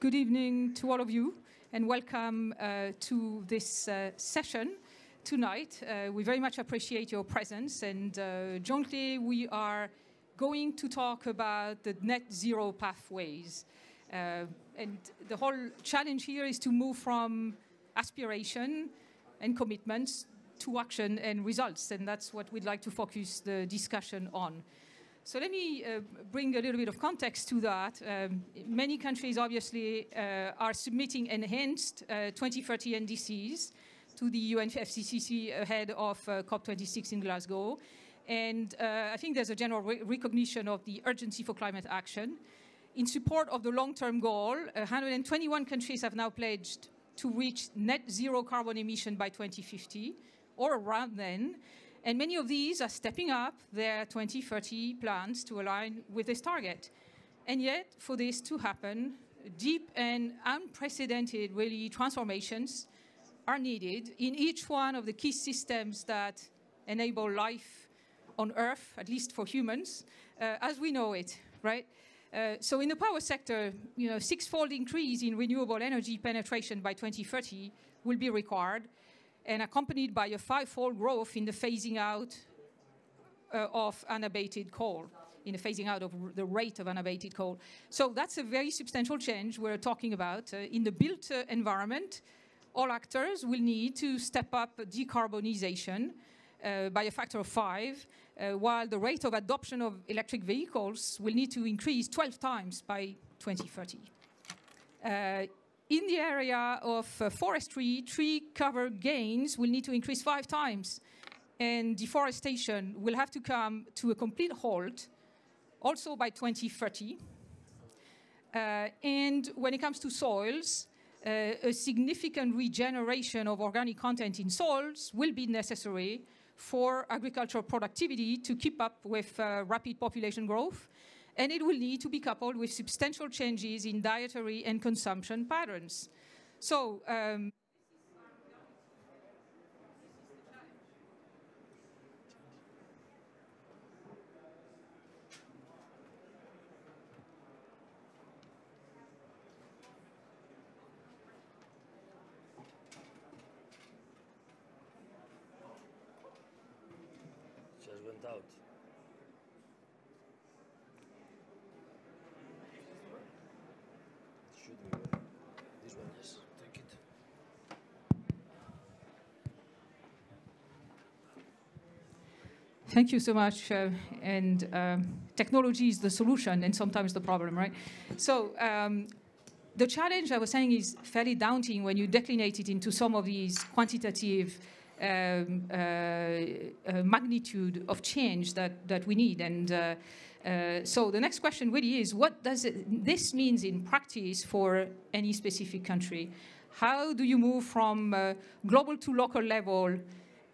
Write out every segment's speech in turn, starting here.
good evening to all of you, and welcome uh, to this uh, session tonight. Uh, we very much appreciate your presence, and uh, jointly we are going to talk about the net zero pathways. Uh, and the whole challenge here is to move from aspiration and commitments to action and results, and that's what we'd like to focus the discussion on. So let me uh, bring a little bit of context to that. Um, many countries obviously uh, are submitting enhanced uh, 2030 NDCs to the UNFCCC ahead of uh, COP26 in Glasgow. And uh, I think there's a general re recognition of the urgency for climate action. In support of the long-term goal, 121 countries have now pledged to reach net zero carbon emission by 2050 or around then. And many of these are stepping up their 2030 plans to align with this target. And yet, for this to happen, deep and unprecedented, really, transformations are needed in each one of the key systems that enable life on Earth, at least for humans, uh, as we know it, right? Uh, so in the power sector, you know, six-fold increase in renewable energy penetration by 2030 will be required, and accompanied by a five-fold growth in the phasing out uh, of unabated coal, in the phasing out of the rate of unabated coal. So that's a very substantial change we're talking about. Uh, in the built uh, environment, all actors will need to step up decarbonization uh, by a factor of five, uh, while the rate of adoption of electric vehicles will need to increase 12 times by 2030. In the area of uh, forestry, tree cover gains will need to increase five times, and deforestation will have to come to a complete halt also by 2030. Uh, and when it comes to soils, uh, a significant regeneration of organic content in soils will be necessary for agricultural productivity to keep up with uh, rapid population growth and it will need to be coupled with substantial changes in dietary and consumption patterns. So, um, went out. Should be working. This one, yes. Take it. Thank you so much. Uh, and um, technology is the solution and sometimes the problem, right? So um, the challenge I was saying is fairly daunting when you declinate it into some of these quantitative um, uh, uh, magnitude of change that, that we need. And uh, uh, so the next question really is, what does it, this means in practice for any specific country? How do you move from global to local level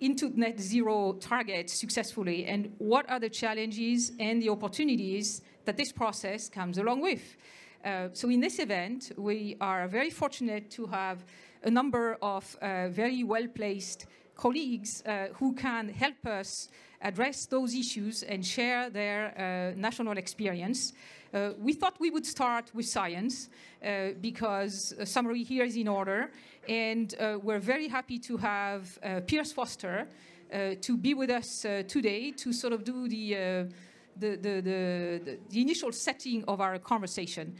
into net zero targets successfully and what are the challenges and the opportunities that this process comes along with. Uh, so in this event, we are very fortunate to have a number of uh, very well-placed colleagues uh, who can help us address those issues and share their uh, national experience. Uh, we thought we would start with science uh, because a summary here is in order, and uh, we're very happy to have uh, Piers Forster uh, to be with us today to sort of do the, the, the, the, the initial setting of our conversation.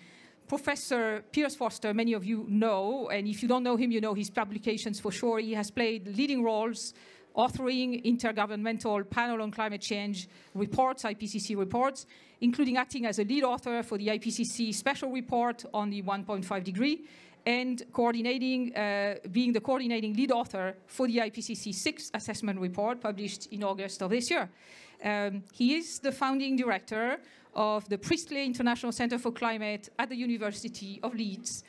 Professor Piers Forster, many of you know, and if you don't know him, you know his publications for sure. He has played leading roles authoring intergovernmental panel on climate change reports, IPCC reports, including acting as a lead author for the IPCC special report on the 1.5 degree and coordinating, uh, being the coordinating lead author for the IPCC sixth assessment report published in August of this year. Um, he is the founding director of the Priestley International Center for Climate at the University of Leeds.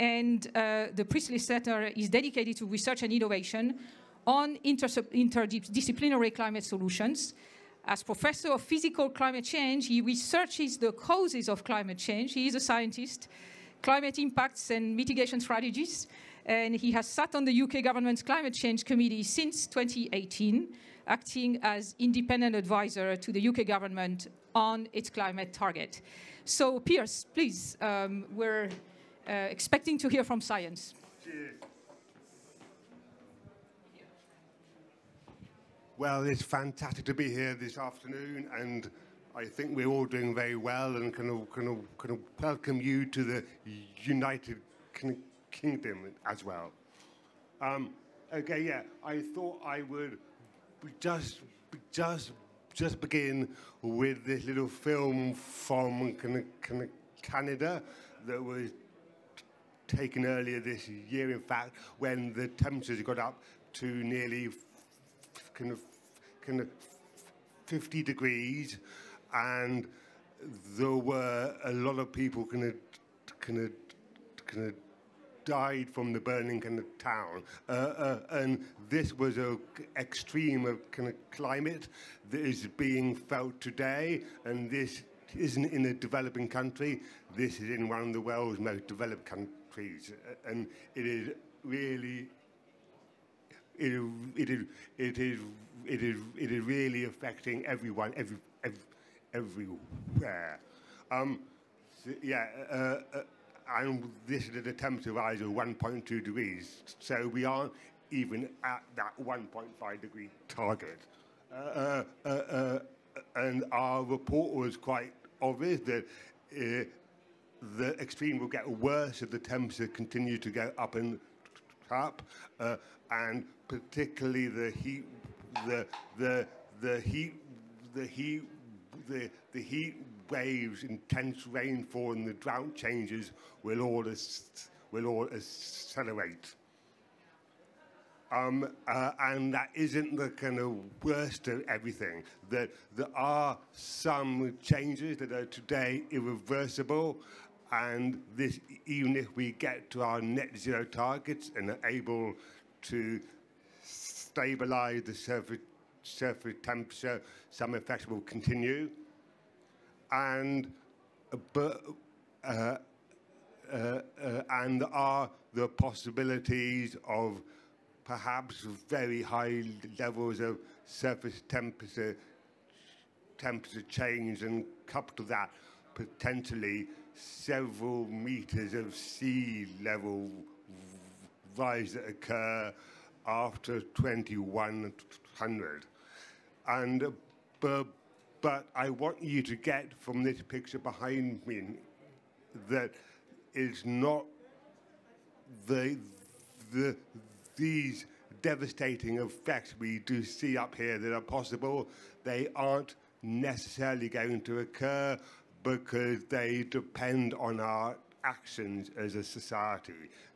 And uh, the Priestley Center is dedicated to research and innovation on inter interdisciplinary climate solutions. As professor of physical climate change, he researches the causes of climate change. He is a scientist, climate impacts and mitigation strategies, and he has sat on the UK government's climate change committee since 2018, acting as independent advisor to the UK government on its climate target. So, Piers, please, um, we're uh, expecting to hear from science. Well, it's fantastic to be here this afternoon, and I think we're all doing very well, and can can can welcome you to the United Kingdom as well. Um, okay, yeah, I thought I would just just just begin with this little film from Canada that was taken earlier this year, in fact, when the temperatures got up to nearly kind of, kind of 50 degrees, and there were a lot of people kind of, kind of, kind of died from the burning kind of town. Uh, uh, and this was an extreme of kind of climate that is being felt today, and this isn't in a developing country. This is in one of the world's most developed countries, and it is really. It it is, it is, it is, it is really affecting everyone, every, every everywhere. Um, so, yeah, uh, uh, and this is attempt to rise of 1.2 degrees, so we aren't even at that 1.5 degree target. Uh, uh, uh, uh, and our report was quite obvious that the extreme will get worse if the temperature continues to go up and up, and particularly the heat, the the the heat, the heat, the the heat waves, intense rainfall, and the drought changes will all will all accelerate. Um, uh, and that isn't the kind of worst of everything. That there are some changes that are today irreversible, and this, even if we get to our net zero targets and are able to stabilize the surface, surface temperature, some effects will continue. And, but, uh, uh, uh, and are the possibilities of perhaps very high levels of surface temperature, temperature change and coupled to that potentially several meters of sea level rise that occur after 2100. And, but, but I want you to get from this picture behind me that it's not the, the, these devastating effects we do see up here that are possible, they aren't necessarily going to occur because they depend on our actions as a society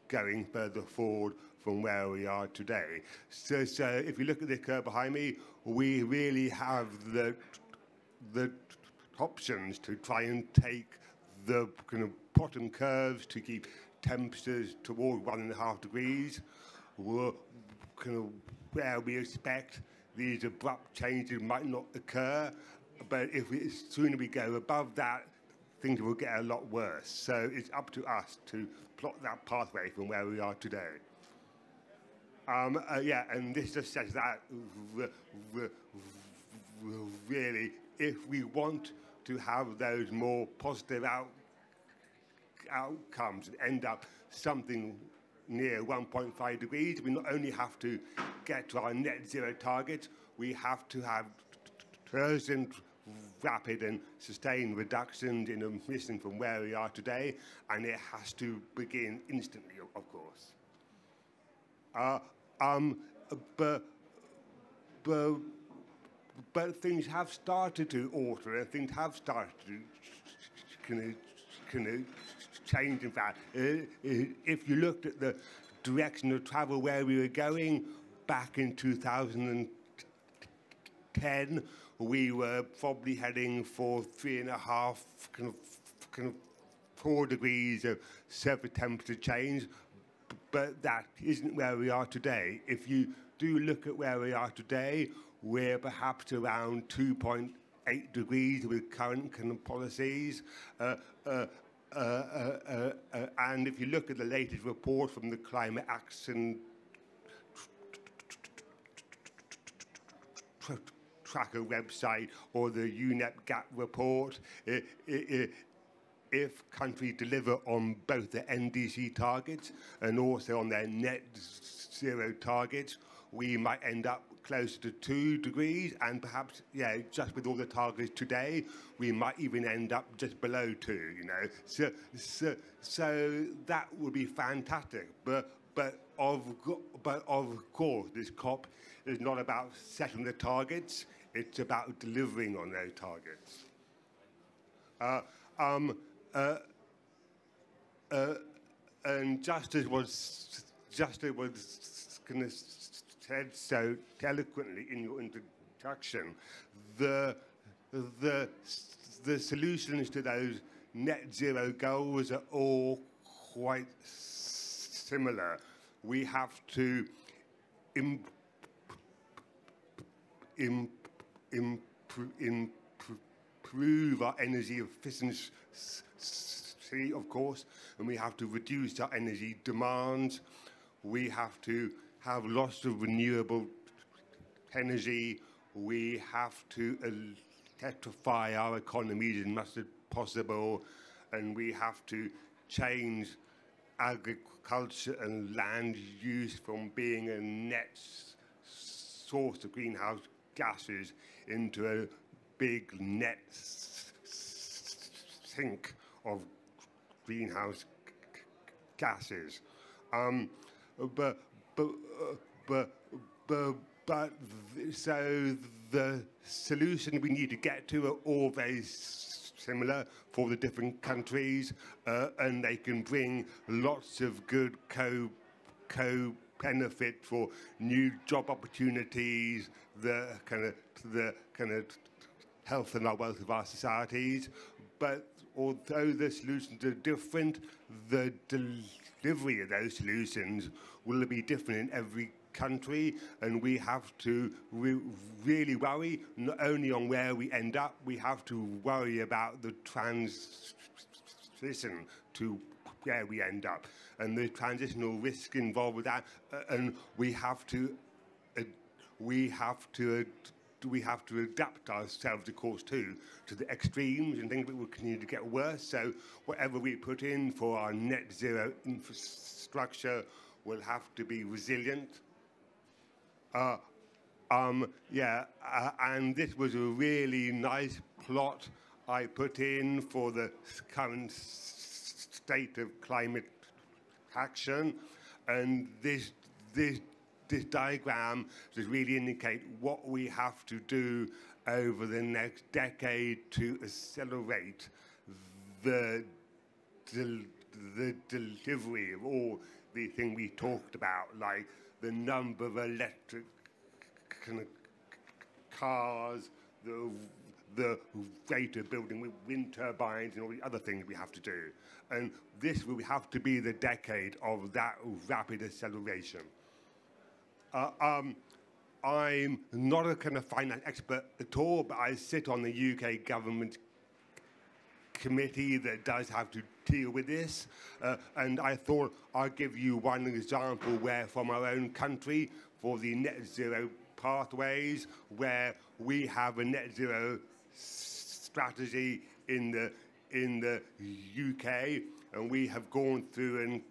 going further forward from where we are today. So, so if you look at the curve behind me, we really have the, the options to try and take the kind of bottom curves to keep temperatures toward one and a half degrees were kind of where we expect these abrupt changes might not occur. But if we, as soon as we go above that, things will get a lot worse. So it's up to us to plot that pathway from where we are today. Um, uh, yeah, and this just says that really, if we want to have those more positive out, outcomes and end up something near 1.5 degrees, we not only have to get to our net zero target, we have to have urgent, rapid and sustained reductions in emissions from where we are today, and it has to begin instantly, of course. Uh, um, but, but, but things have started to alter and things have started to kind of, change, in fact. Uh, uh, if you looked at the direction of travel where we were going back in 2010, we were probably heading for three and a half, kind of, kind of four degrees of surface temperature change, but that isn't where we are today. If you do look at where we are today, we're perhaps around 2.8 degrees with current kind of policies. Uh, uh, uh, uh, uh, and if you look at the latest report from the Climate Action Tracker website or the UNEP GAP report, it, it, if countries deliver on both the NDC targets and also on their net zero targets, we might end up closer to two degrees, and perhaps, yeah, just with all the targets today, we might even end up just below two. You know, so so so that would be fantastic. But but of but of course, this COP is not about setting the targets; it's about delivering on those targets. Uh, um, uh, uh, and just as was just as was kind of said so eloquently in your introduction, the the the solutions to those net zero goals are all quite similar. We have to imp, imp, imp, improve our energy efficiency, of course, and we have to reduce our energy demands. We have to have lots of renewable energy. We have to electrify our economies as much as possible, and we have to change agriculture and land use from being a net source of greenhouse gases into a big net sink of greenhouse gases. Um, but, but, but, but, but so the solution we need to get to are all very similar for the different countries, uh, and they can bring lots of good co co benefit for new job opportunities, the kind of the kind of health and wealth of our societies. But although the solutions are different, the delivery of those solutions will be different in every country, and we have to re really worry not only on where we end up, we have to worry about the transition to where we end up and the transitional risk involved with that, uh, and we have to uh, we have to we have to adapt ourselves, of course, too, to the extremes and things that will continue to get worse. So whatever we put in for our net zero infrastructure will have to be resilient uh, um, yeah, uh, and this was a really nice plot I put in for the current state of climate action. And this, this, this diagram does really indicate what we have to do over the next decade to accelerate the, the, the delivery of all the things we talked about, like the number of electric cars, the, the rate of building with wind turbines and all the other things we have to do. And this will have to be the decade of that rapid acceleration. Uh, um, I'm not a kind of finance expert at all, but I sit on the UK government committee that does have to deal with this. Uh, and I thought I'd give you one example where from our own country for the net zero pathways, where we have a net zero strategy in the in the UK, and we have gone through and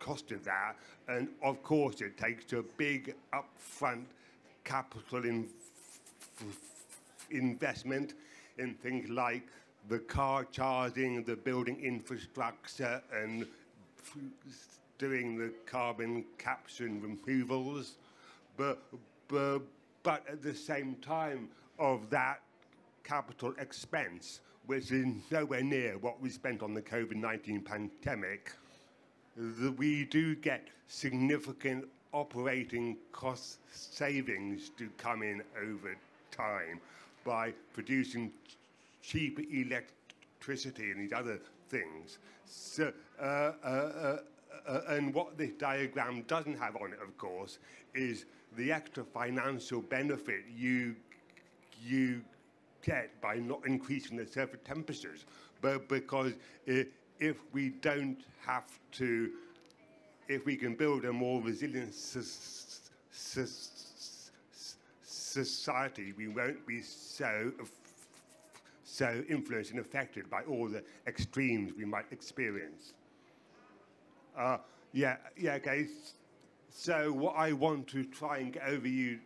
kind of that. And of course, it takes a big upfront capital in investment in things like the car charging, the building infrastructure, and doing the carbon capture and removals. But, but, but at the same time of that capital expense, which is nowhere near what we spent on the COVID-19 pandemic, the, we do get significant operating cost savings to come in over time by producing cheap electricity and these other things. So, uh, uh, uh, uh, and what this diagram doesn't have on it, of course, is the extra financial benefit you you get by not increasing the surface temperatures. But because if we don't have to, if we can build a more resilient society, we won't be so so influenced and affected by all the extremes we might experience. Uh, yeah, yeah, guys. So what I want to try and get over you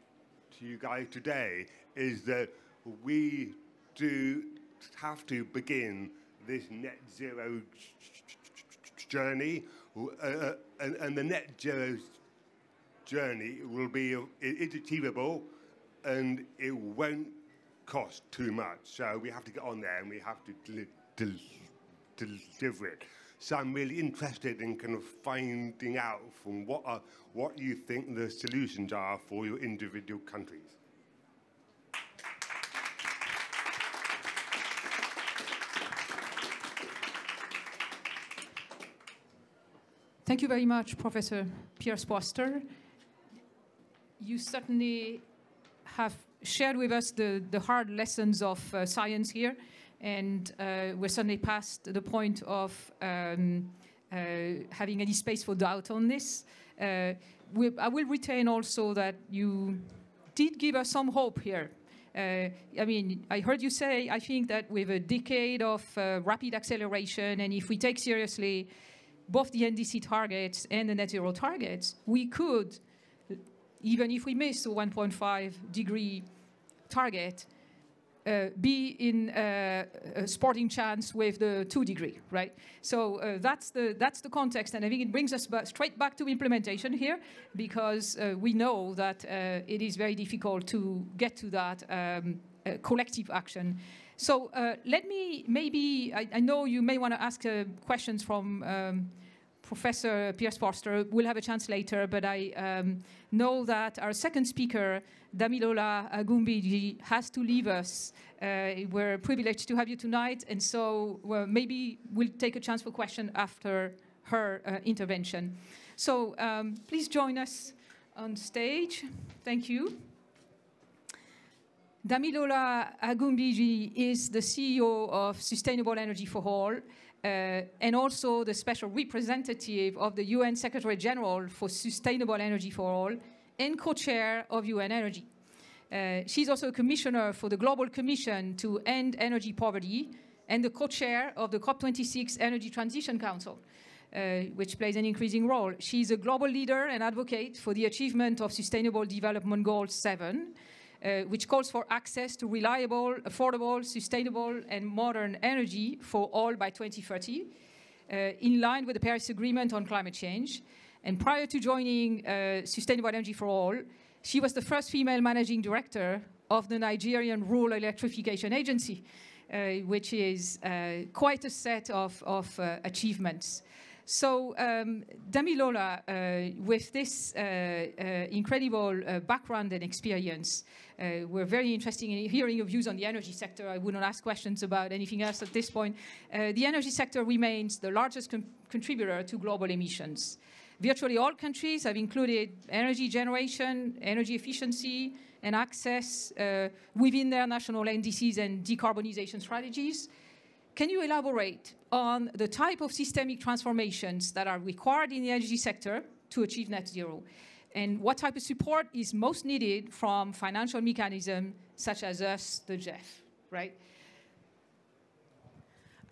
to you guys today is that we do have to begin this net zero journey, uh, uh, and, and, the net zero journey will be it's achievable, and it won't cost too much. So we have to get on there, and we have to deliver it. So I'm really interested in kind of finding out from what are, what you think the solutions are for your individual countries. Thank you very much, Professor Piers Forster. You certainly have shared with us the, the hard lessons of uh, science here, and uh, we're certainly past the point of um, uh, having any space for doubt on this. Uh, we, I will retain also that you did give us some hope here. Uh, I mean, I heard you say, I think that with a decade of uh, rapid acceleration, and if we take seriously both the NDC targets and the net zero targets, we could, even if we miss the 1.5 degree target, uh, be in uh, a sporting chance with the two degree, right? So uh, that's the that's the context, and I think it brings us straight back to implementation here, because uh, we know that uh, it is very difficult to get to that um, uh, collective action. So let me maybe I, I, know you may want to ask questions from. Um, Professor Piers Forster will have a chance later, but I um, know that our second speaker, Damilola Ogunbiyi, has to leave us. Uh, we're privileged to have you tonight, and so well, maybe we'll take a chance for question after her uh, intervention. So um, please join us on stage. Thank you. Damilola Ogunbiyi is the CEO of Sustainable Energy for All, and also the special representative of the UN Secretary General for Sustainable Energy for All and co-chair of UN Energy. Uh, she's also a commissioner for the Global Commission to End Energy Poverty and the co-chair of the COP26 Energy Transition Council, uh, which plays an increasing role. She's a global leader and advocate for the achievement of Sustainable Development Goal 7, uh, which calls for access to reliable, affordable, sustainable, and modern energy for all by 2030, uh, in line with the Paris Agreement on climate change. And prior to joining uh, Sustainable Energy for All, she was the first female managing director of the Nigerian Rural Electrification Agency, uh, which is uh, quite a set of, of uh, achievements. So, um, Damilola, uh, with this uh, uh, incredible uh, background and experience, uh, we're very interested in hearing your views on the energy sector. I would not ask questions about anything else at this point. Uh, the energy sector remains the largest contributor to global emissions. Virtually all countries have included energy generation, energy efficiency, and access within their national NDCs and decarbonization strategies. Can you elaborate on the type of systemic transformations that are required in the energy sector to achieve net zero? And what type of support is most needed from financial mechanisms such as us, the GEF, right?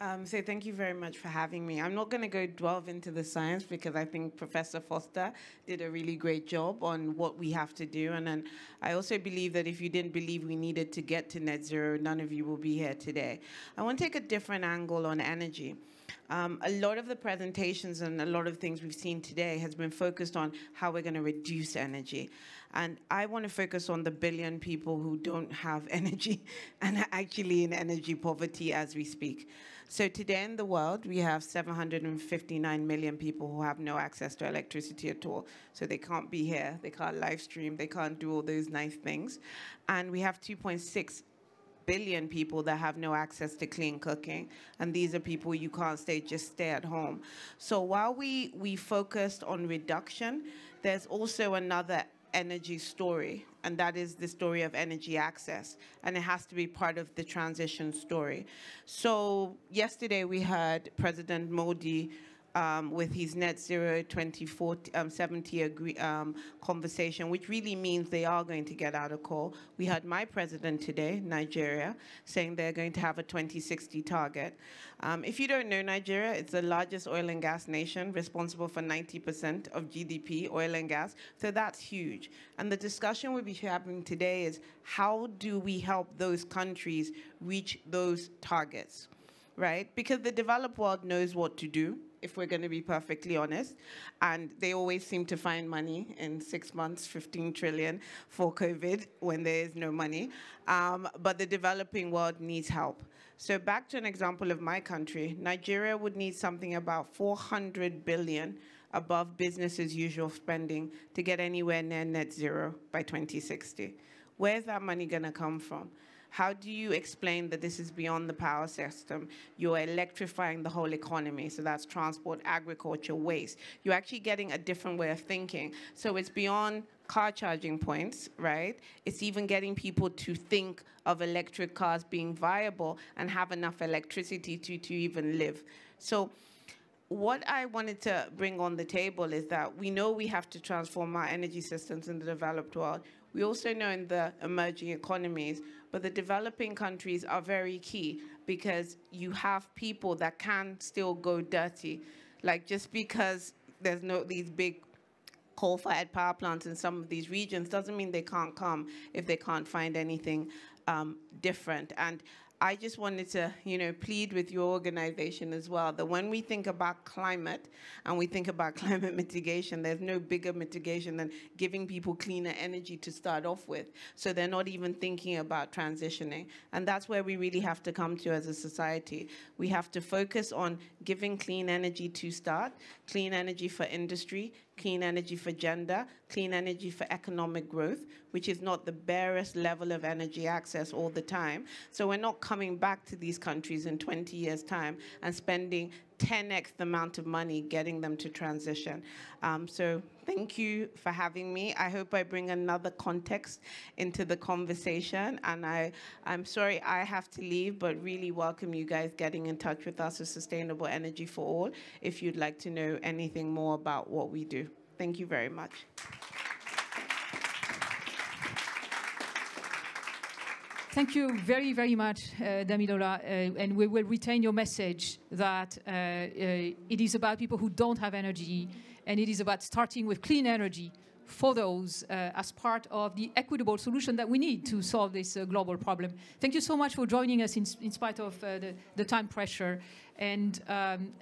Um, so thank you very much for having me. I'm not going to go delve into the science because I think Professor Forster did a really great job on what we have to do. And then I also believe that if you didn't believe we needed to get to net zero, none of you will be here today. I want to take a different angle on energy. Um, a lot of the presentations and a lot of things we've seen today has been focused on how we're going to reduce energy. And I want to focus on the billion people who don't have energy and are actually in energy poverty as we speak. So today in the world, we have 759 million people who have no access to electricity at all. So they can't be here, they can't live stream, they can't do all those nice things. And we have 2.6 billion people that have no access to clean cooking. And these are people you can't stay, just stay at home. So while we, we focused on reduction, there's also another energy story, and that is the story of energy access, and it has to be part of the transition story. So yesterday we heard President Modi um, with his net zero 2040, um, 70 agree, um, conversation, which really means they are going to get out of coal. We had my president today, Nigeria, saying they're going to have a 2060 target. Um, if you don't know Nigeria, it's the largest oil and gas nation, responsible for 90% of GDP, oil and gas. So that's huge. And the discussion we'll be having today is how do we help those countries reach those targets, right? Because the developed world knows what to do if we're going to be perfectly honest. And they always seem to find money in six months, 15 trillion for COVID when there is no money. Um, but the developing world needs help. So back to an example of my country, Nigeria would need something about 400 billion above business as usual spending to get anywhere near net zero by 2060. Where's that money going to come from? How do you explain that this is beyond the power system? You're electrifying the whole economy. So that's transport, agriculture, waste. You're actually getting a different way of thinking. So it's beyond car charging points, right? It's even getting people to think of electric cars being viable and have enough electricity to, to even live. So what I wanted to bring on the table is that we know we have to transform our energy systems in the developed world. We also know in the emerging economies, but the developing countries are very key because you have people that can still go dirty. Like just because there's no these big coal-fired power plants in some of these regions doesn't mean they can't come if they can't find anything um, different. And I just wanted to, you know, plead with your organization as well that when we think about climate and we think about climate mitigation, there's no bigger mitigation than giving people cleaner energy to start off with. So they're not even thinking about transitioning. And that's where we really have to come to as a society. We have to focus on giving clean energy to start, clean energy for industry, clean energy for gender, clean energy for economic growth, which is not the barest level of energy access all the time. So we're not coming back to these countries in 20 years' time and spending 10x the amount of money getting them to transition. Um, so thank you for having me. I hope I bring another context into the conversation. And I, I'm sorry I have to leave, but really welcome you guys getting in touch with us at Sustainable Energy for All if you'd like to know anything more about what we do. Thank you very much. Thank you very, very much, uh, uh, and we will retain your message that uh, uh, it is about people who don't have energy, and it is about starting with clean energy for those uh, as part of the equitable solution that we need to solve this uh, global problem. Thank you so much for joining us in, in spite of the, the, time pressure, and um,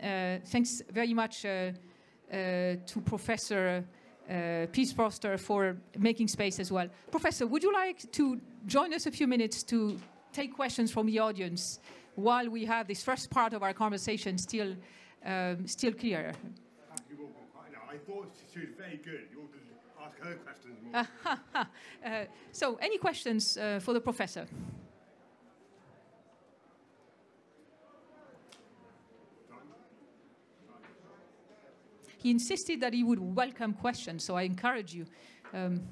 thanks very much to Professor uh, Piers Forster for making space as well. Professor, would you like to join us a few minutes to take questions from the audience while we have this first part of our conversation still, um, still clear? I thought she was very good. You ought to ask her questions more. uh, so, any questions uh, for the professor? He insisted that he would welcome questions, so I encourage you. Um,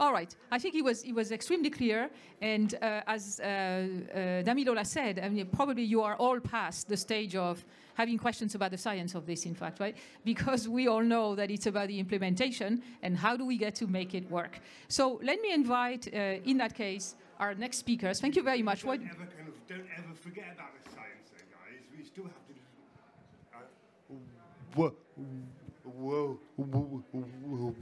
All right. I think he was he was extremely clear, and uh, as uh, uh, Damilola said, I mean, probably you are all past the stage of having questions about the science of this, in fact, right? Because we all know that it's about the implementation and how do we get to make it work. So let me invite, uh, in that case, our next speakers. Thank you very much. Don't, ever, kind of, don't ever forget about the science, though, guys. We still have to. Uh, well,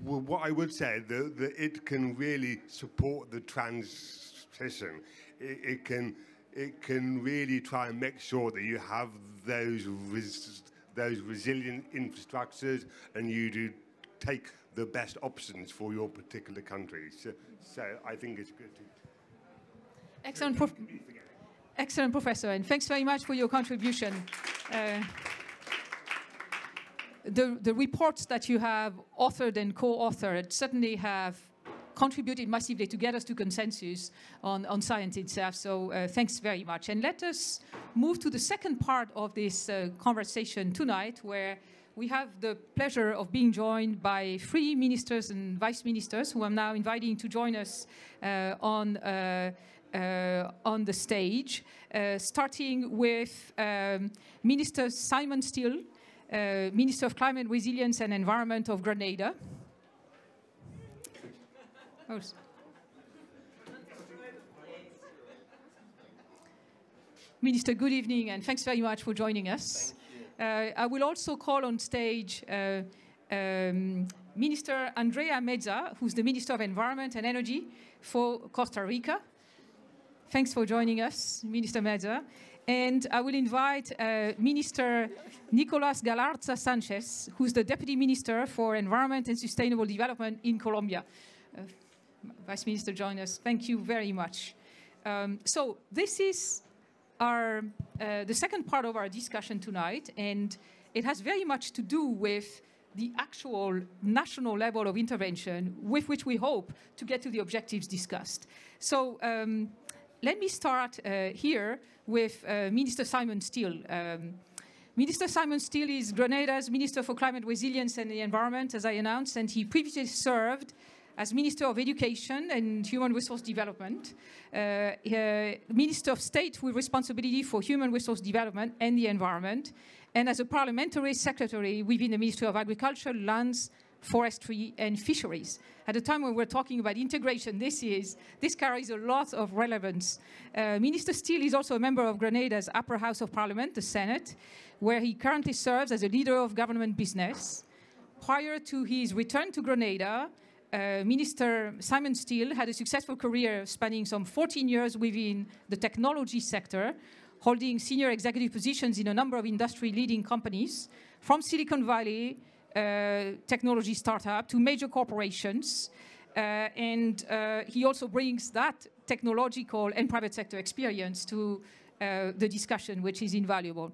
what I would say that, that it can really support the transition. It, it, can it can really try and make sure that you have those res, those resilient infrastructures and you do take the best options for your particular country. So, so I think it's good to Excellent, prof excellent professor, and thanks very much for your contribution. Uh, the, the reports that you have authored and co-authored certainly have contributed massively to get us to consensus on, on science itself. So uh, thanks very much. And let us move to the second part of this uh, conversation tonight, where we have the pleasure of being joined by three ministers and vice ministers who I'm now inviting to join us uh, on uh, on the stage, uh, starting with um, Minister Simon Stiell, uh, Minister of Climate Resilience and Environment of Grenada. Oh, Minister, good evening, and thanks very much for joining us. Uh, I will also call on stage uh, um, Minister Andrea Meza, who's the Minister of Environment and Energy for Costa Rica. Thanks for joining us, Minister Meza. And I will invite uh, Minister Nicolas Galarza Sanchez, who's the Deputy Minister for Environment and Sustainable Development in Colombia. Uh, Vice Minister, join us. Thank you very much. Um, so this is our, uh, the second part of our discussion tonight, and it has very much to do with the actual national level of intervention with which we hope to get to the objectives discussed. So um, let me start uh, here with uh, Minister Simon Stiell. Um, Minister Simon Stiell is Grenada's Minister for Climate Resilience and the Environment, as I announced, and he previously served as Minister of Education and Human Resource Development, uh, uh, Minister of State with responsibility for human resource development and the environment, and as a parliamentary secretary within the Ministry of Agriculture, Lands, Forestry, and Fisheries. At the time when we're talking about integration, this is this carries a lot of relevance. Uh, Minister Stiell is also a member of Grenada's Upper House of Parliament, the Senate, where he currently serves as a leader of government business. Prior to his return to Grenada, uh, Minister Simon Stiell had a successful career spanning some 14 years within the technology sector, holding senior executive positions in a number of industry leading companies, from Silicon Valley technology startup to major corporations. Uh, and uh, he also brings that technological and private sector experience to uh, the discussion, which is invaluable.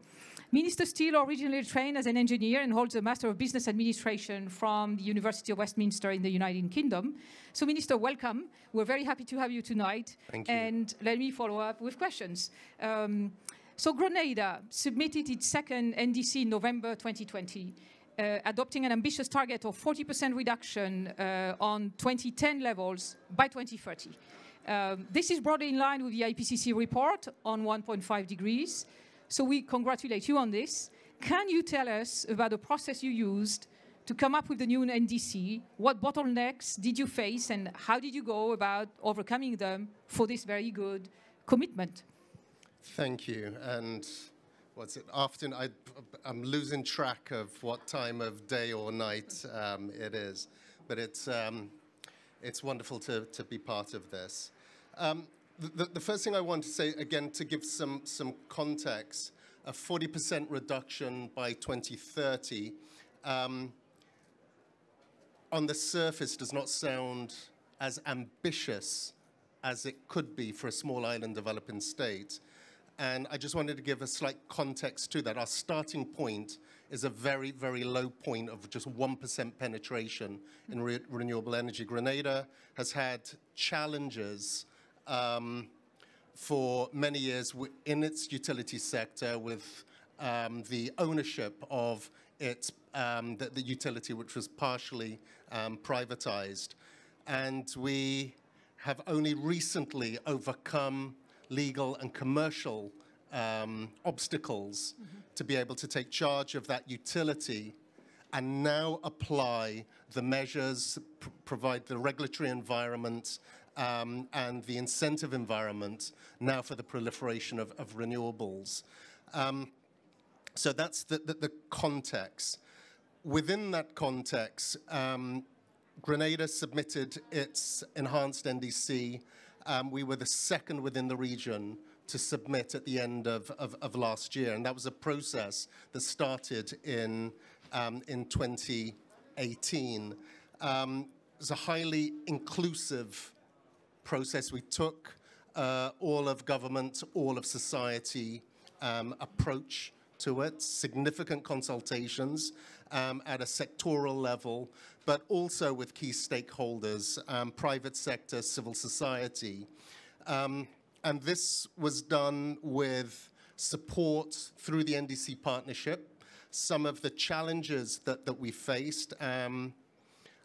Minister Stiell originally trained as an engineer and holds a Master of Business Administration from the University of Westminster in the United Kingdom. So, Minister, welcome. We're very happy to have you tonight. Thank you. And let me follow up with questions. Um, so, Grenada submitted its second NDC in November 2020. Uh, adopting an ambitious target of 40% reduction uh, on 2010 levels by 2030. Um, this is broadly in line with the IPCC report on 1.5 degrees. So we congratulate you on this. Can you tell us about the process you used to come up with the new NDC? What bottlenecks did you face and how did you go about overcoming them for this very good commitment? Thank you. And what's it? Often I, am losing track of what time of day or night um, it is, but it's, um, it's wonderful to, to be part of this. Um, the, the, first thing I want to say, again, to give some, some context, a 40% reduction by 2030 um, on the surface does not sound as ambitious as it could be for a small island developing state. And I just wanted to give a slight context to that. Our starting point is a very, very low point of just 1% penetration in re renewable energy. Grenada has had challenges um, for many years in its utility sector with um, the ownership of its, um, the, the, utility, which was partially um, privatized. And we have only recently overcome legal and commercial um, obstacles mm -hmm. to be able to take charge of that utility and now apply the measures, pr provide the regulatory environment um, and the incentive environment now for the proliferation of, of renewables. Um, so that's the, the, the, context. Within that context, um, Grenada submitted its enhanced NDC. Um, we were the second within the region to submit at the end of, of, of last year, and that was a process that started in, um, in 2018. Um, it was a highly inclusive process. We took uh, all of government, all of society um, approach to it, significant consultations um, at a sectoral level, but also with key stakeholders, um, private sector, civil society. Um, and this was done with support through the NDC partnership. Some of the challenges that, that we faced, um,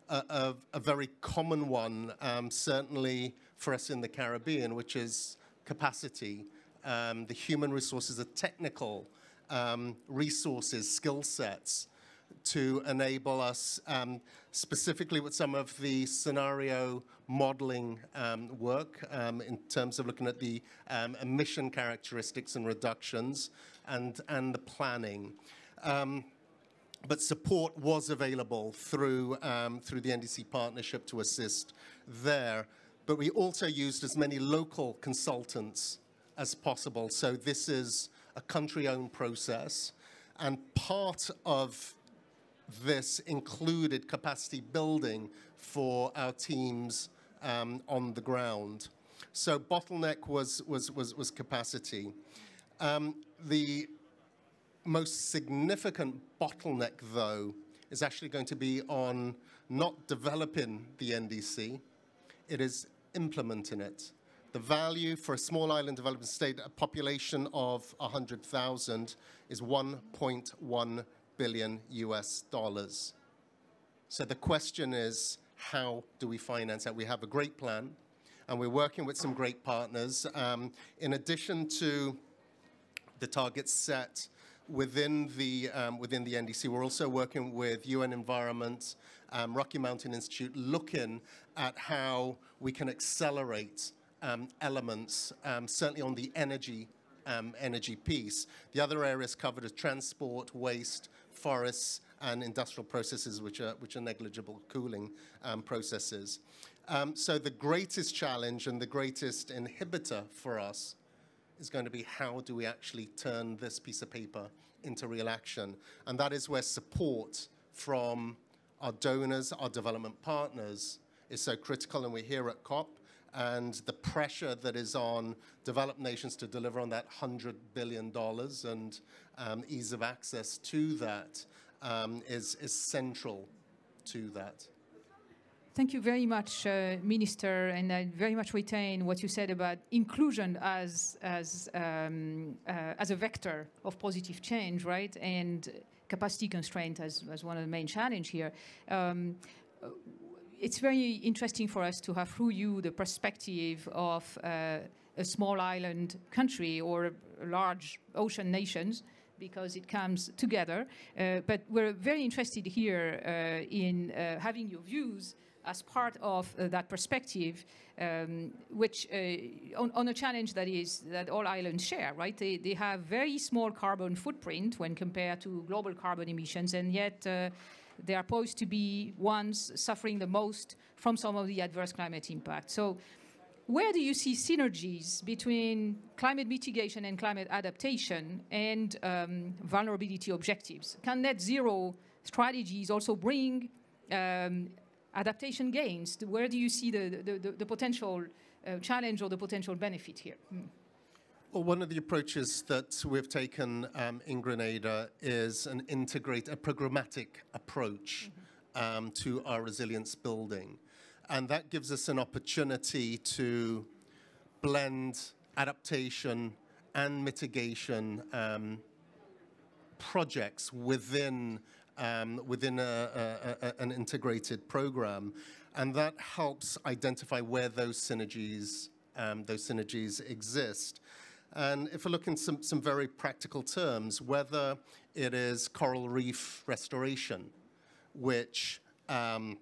a, a, a, very common one, um, certainly for us in the Caribbean, which is capacity, um, the human resources, the technical um, resources, skill sets to enable us um, specifically with some of the scenario modeling um, work um, in terms of looking at the um, emission characteristics and reductions and, and the planning. Um, but support was available through, through the NDC partnership to assist there. But we also used as many local consultants as possible. So this is a country-owned process. And part of this included capacity building for our teams um, on the ground. So bottleneck was, was, was, was capacity. Um, the most significant bottleneck, though, is actually going to be on not developing the NDC, it is implementing it. The value for a small island developing state, a population of 100,000, is 1.1 billion US dollars. So the question is, how do we finance that? We have a great plan, and we're working with some great partners. Um, in addition to the targets set within the, um, within the NDC, we're also working with UN Environment, um, Rocky Mountain Institute, looking at how we can accelerate um, elements, um, certainly on the energy um, energy piece. The other areas covered are transport, waste, forests, and industrial processes, which are, which are negligible cooling um, processes. Um, so the greatest challenge and the greatest inhibitor for us is going to be how do we actually turn this piece of paper into real action? And that is where support from our donors, our development partners, is so critical. And we're here at COP and the pressure that is on developed nations to deliver on that $100 billion and um, ease of access to that um, is is central to that. Thank you very much, uh, Minister, and I very much retain what you said about inclusion as as um, uh, as a vector of positive change, right? And capacity constraint as, as one of the main challenge here. It's very interesting for us to have through you the perspective of uh, a small island country or a large ocean nations because it comes together. Uh, but we're very interested here uh, in uh, having your views as part of uh, that perspective, um, which uh, on, on, a challenge that is that all islands share, right? They, they have very small carbon footprint when compared to global carbon emissions, and yet they are poised to be ones suffering the most from some of the adverse climate impact. So where do you see synergies between climate mitigation and climate adaptation and um, vulnerability objectives? Can net zero strategies also bring um, adaptation gains? Where do you see the, the, the, the potential uh, challenge or the potential benefit here? Mm. Well, one of the approaches that we've taken um, in Grenada is an integrate, a programmatic approach mm-hmm. um, to our resilience building. And that gives us an opportunity to blend adaptation and mitigation um, projects within, um, within a, a, a, an integrated program. And that helps identify where those synergies, um, those synergies exist. And if we look in some, some very practical terms, whether it is coral reef restoration, which um,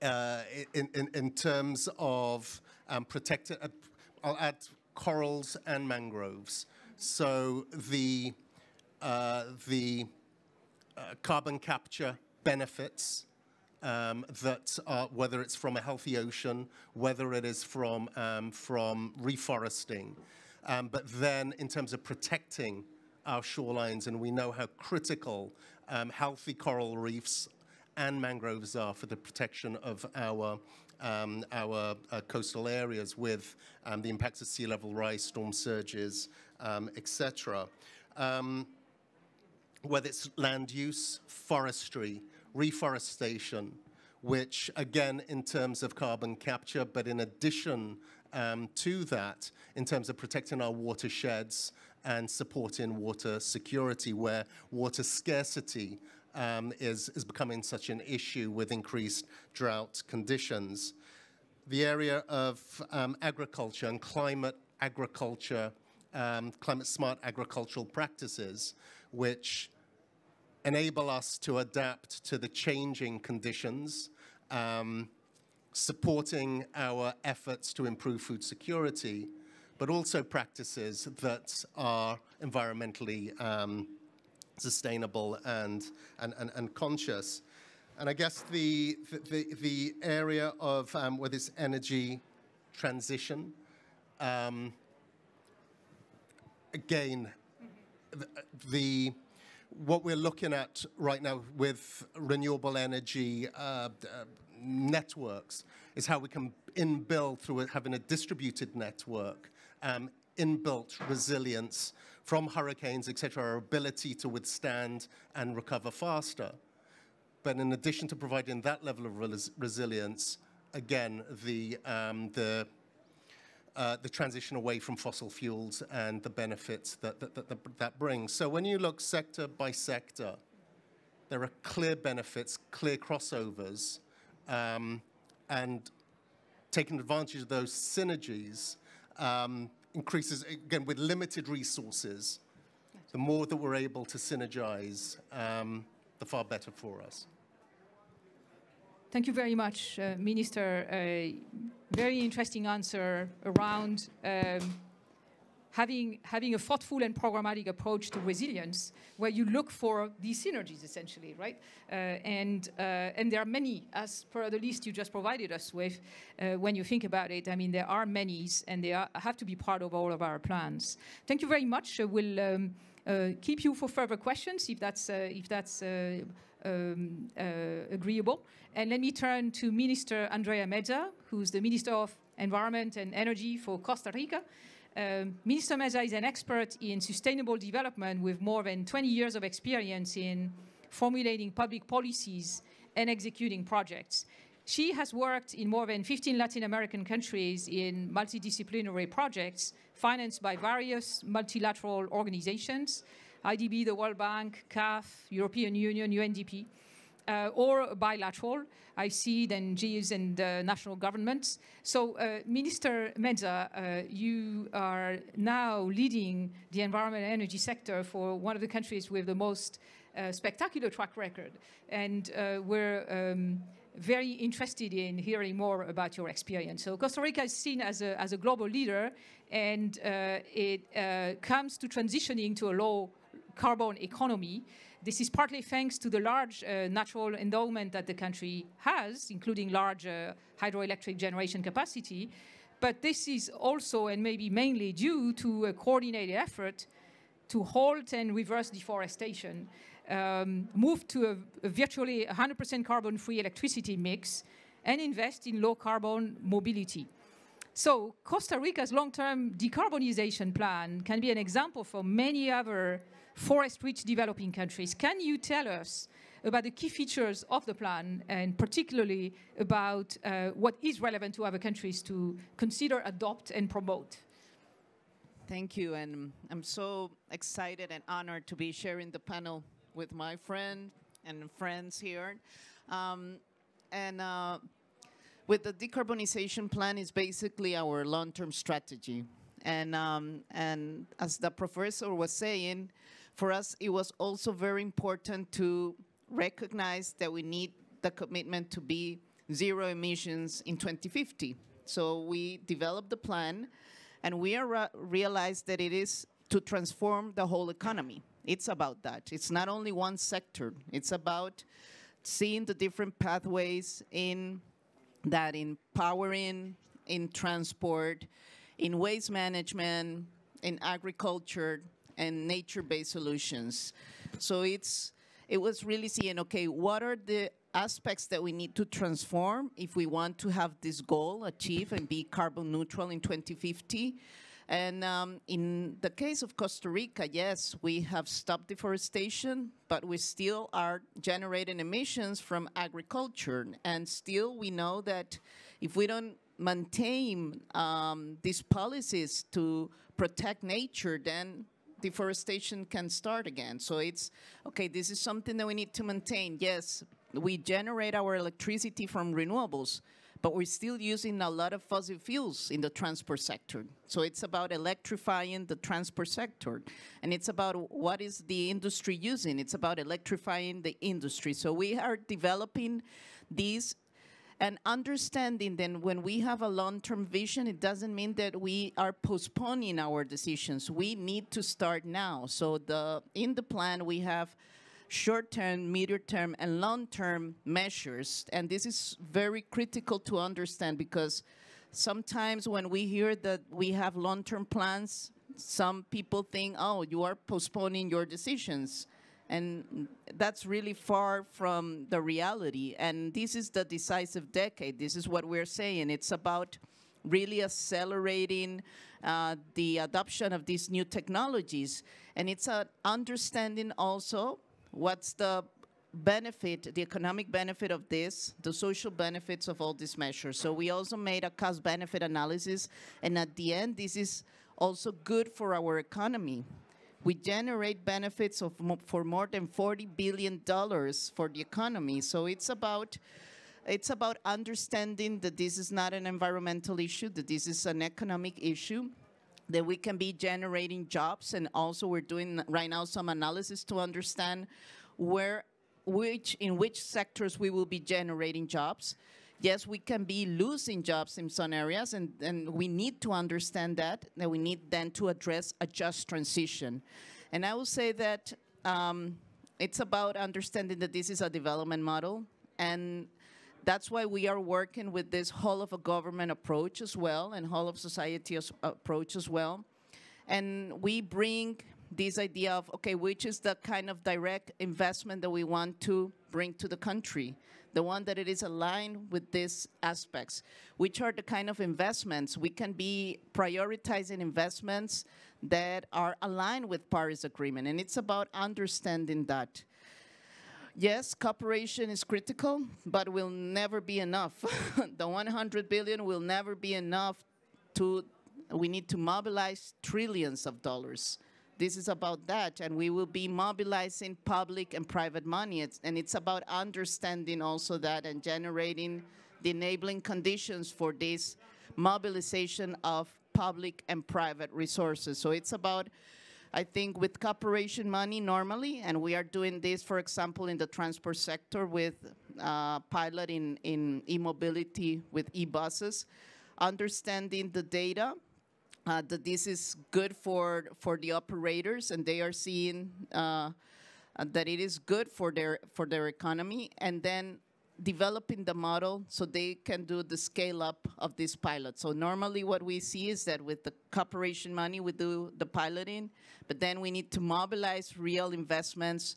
uh, in, in, in, terms of um, protected, uh, I'll add corals and mangroves. So the, uh, the uh, carbon capture benefits um, that are, whether it's from a healthy ocean, whether it is from, um, from reforesting, um, but then in terms of protecting our shorelines, and we know how critical um, healthy coral reefs and mangroves are for the protection of our um, our uh, coastal areas with um, the impacts of sea level rise, storm surges, um, etc. Um, whether it's land use, forestry, reforestation, which again, in terms of carbon capture, but in addition um, to that in terms of protecting our watersheds and supporting water security where water scarcity um, is, is becoming such an issue with increased drought conditions. The area of um, agriculture and climate agriculture, um, climate smart agricultural practices, which enable us to adapt to the changing conditions, um, supporting our efforts to improve food security, but also practices that are environmentally um, sustainable and, and, and, and, conscious. And I guess the, the, the area of um, where this energy transition, um, again, the, what we're looking at right now with renewable energy uh, networks is how we can inbuild through having a distributed network, um, inbuilt resilience from hurricanes, etc., our ability to withstand and recover faster. But in addition to providing that level of res resilience, again, the, um, the uh, the transition away from fossil fuels and the benefits that, that, that, that brings. So when you look sector by sector, there are clear benefits, clear crossovers, um, and taking advantage of those synergies um, increases, again, with limited resources, the more that we're able to synergize, um, the far better for us. Thank you very much, uh, Minister. Uh, very interesting answer around um, having, having a thoughtful and programmatic approach to resilience, where you look for these synergies, essentially, right? Uh, and, uh, and there are many, as per the list you just provided us with, uh, when you think about it. I mean, there are many, and they are, have to be part of all of our plans. Thank you very much. we'll um, keep you for further questions, if that's, if that's um, uh, agreeable. And let me turn to Minister Andrea Meza, who's the Minister of Environment and Energy for Costa Rica. Um, Minister Meza is an expert in sustainable development with more than 20 years of experience in formulating public policies and executing projects. She has worked in more than 15 Latin American countries in multidisciplinary projects financed by various multilateral organizations, IDB, the World Bank, CAF, European Union, UNDP, uh, or bilateral, IC, then GIZ and uh, national governments. So, uh, Minister Meza, uh, you are now leading the environment and energy sector for one of the countries with the most uh, spectacular track record. And uh, we're um, very interested in hearing more about your experience. So Costa Rica is seen as a, as a global leader, and it comes to transitioning to a low carbon economy. This is partly thanks to the large uh, natural endowment that the country has, including large uh, hydroelectric generation capacity. But this is also, and maybe mainly, due to a coordinated effort to halt and reverse deforestation, um, move to a, a virtually 100% carbon-free electricity mix, and invest in low-carbon mobility. So Costa Rica's long-term decarbonization plan can be an example for many other forest-rich developing countries. Can you tell us about the key features of the plan and particularly about uh, what is relevant to other countries to consider, adopt, and promote? Thank you, and I'm so excited and honored to be sharing the panel with my friend and friends here. Um, and uh, with the decarbonization plan is basically our long-term strategy. And, um, and as the professor was saying, for us, it was also very important to recognize that we need the commitment to be zero emissions in 2050. So we developed the plan, and we are realized that it is to transform the whole economy. It's about that. It's not only one sector. It's about seeing the different pathways in that in powering, in transport, in waste management, in agriculture, and nature-based solutions. So it's it was really seeing, okay, what are the aspects that we need to transform if we want to have this goal achieved and be carbon neutral in 2050? And um, in the case of Costa Rica, yes, we have stopped deforestation, but we still are generating emissions from agriculture. And still we know that if we don't maintain um, these policies to protect nature, then deforestation can start again. So it's, okay, this is something that we need to maintain. Yes, we generate our electricity from renewables, but we're still using a lot of fossil fuels in the transport sector. So it's about electrifying the transport sector. And it's about what is the industry using? It's about electrifying the industry. So we are developing these and understanding then when we have a long-term vision, it doesn't mean that we are postponing our decisions. We need to start now. So the in the plan we have short-term, medium-term, and long-term measures. And this is very critical to understand because sometimes when we hear that we have long-term plans, some people think, oh, you are postponing your decisions. And that's really far from the reality. And this is the decisive decade. This is what we're saying. It's about really accelerating uh, the adoption of these new technologies. And it's an understanding also what's the benefit, the economic benefit of this, the social benefits of all these measures. So we also made a cost benefit analysis. And at the end, this is also good for our economy we generate benefits of for more than 40 billion dollars for the economy. So it's about it's about understanding that this is not an environmental issue, that this is an economic issue, that we can be generating jobs, and also we're doing right now some analysis to understand where, which, in which sectors we will be generating jobs yes, we can be losing jobs in some areas, and, and we need to understand that, that we need then to address a just transition. And I will say that um, it's about understanding that this is a development model, and that's why we are working with this whole of a government approach as well, and whole of society approach as well. And we bring this idea of, okay, which is the kind of direct investment that we want to bring to the country the one that it is aligned with these aspects, which are the kind of investments we can be prioritizing investments that are aligned with Paris Agreement, and it's about understanding that. Yes, cooperation is critical, but will never be enough. the 100 billion will never be enough to, we need to mobilize trillions of dollars this is about that, and we will be mobilizing public and private money, it's, and it's about understanding also that and generating the enabling conditions for this mobilization of public and private resources. So it's about, I think, with cooperation money normally, and we are doing this, for example, in the transport sector with uh, pilot in, in e-mobility with e-buses, understanding the data, uh, that this is good for for the operators, and they are seeing uh, that it is good for their for their economy, and then developing the model so they can do the scale up of this pilot. So normally what we see is that with the cooperation money, we do the piloting, but then we need to mobilize real investments,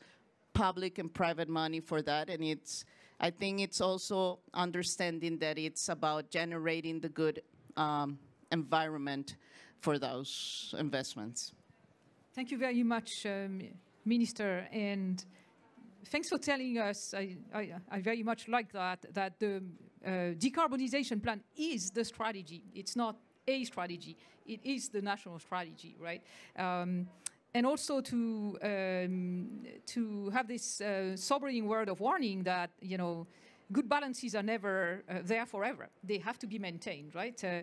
public and private money for that. And it's, I think it's also understanding that it's about generating the good um, environment for those investments. Thank you very much, um, Minister. And thanks for telling us, I, I, I, very much like that, that the uh, decarbonization plan is the strategy. It's not a strategy, it is the national strategy, right? Um, and also to um, to have this uh, sobering word of warning that you know good balances are never uh, there forever. They have to be maintained, right? Uh,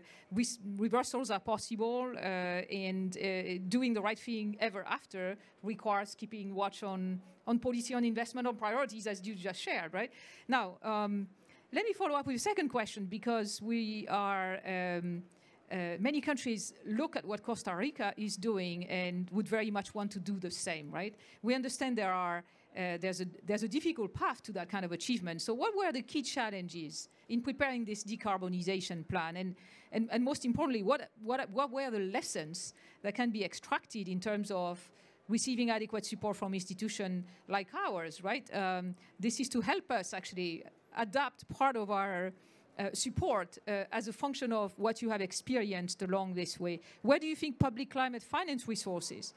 reversals are possible, uh, and uh, doing the right thing ever after requires keeping watch on, on policy, on investment, on priorities, as you just shared, right? Now, um, let me follow up with a second question, because we are... Um, uh, many countries look at what Costa Rica is doing and would very much want to do the same, right? We understand there are uh, there's, a, there's a difficult path to that kind of achievement. So what were the key challenges in preparing this decarbonization plan? And, and, and most importantly, what, what, what were the lessons that can be extracted in terms of receiving adequate support from institutions like ours, right? Um, this is to help us actually adapt part of our uh, support uh, as a function of what you have experienced along this way. Where do you think public climate finance resources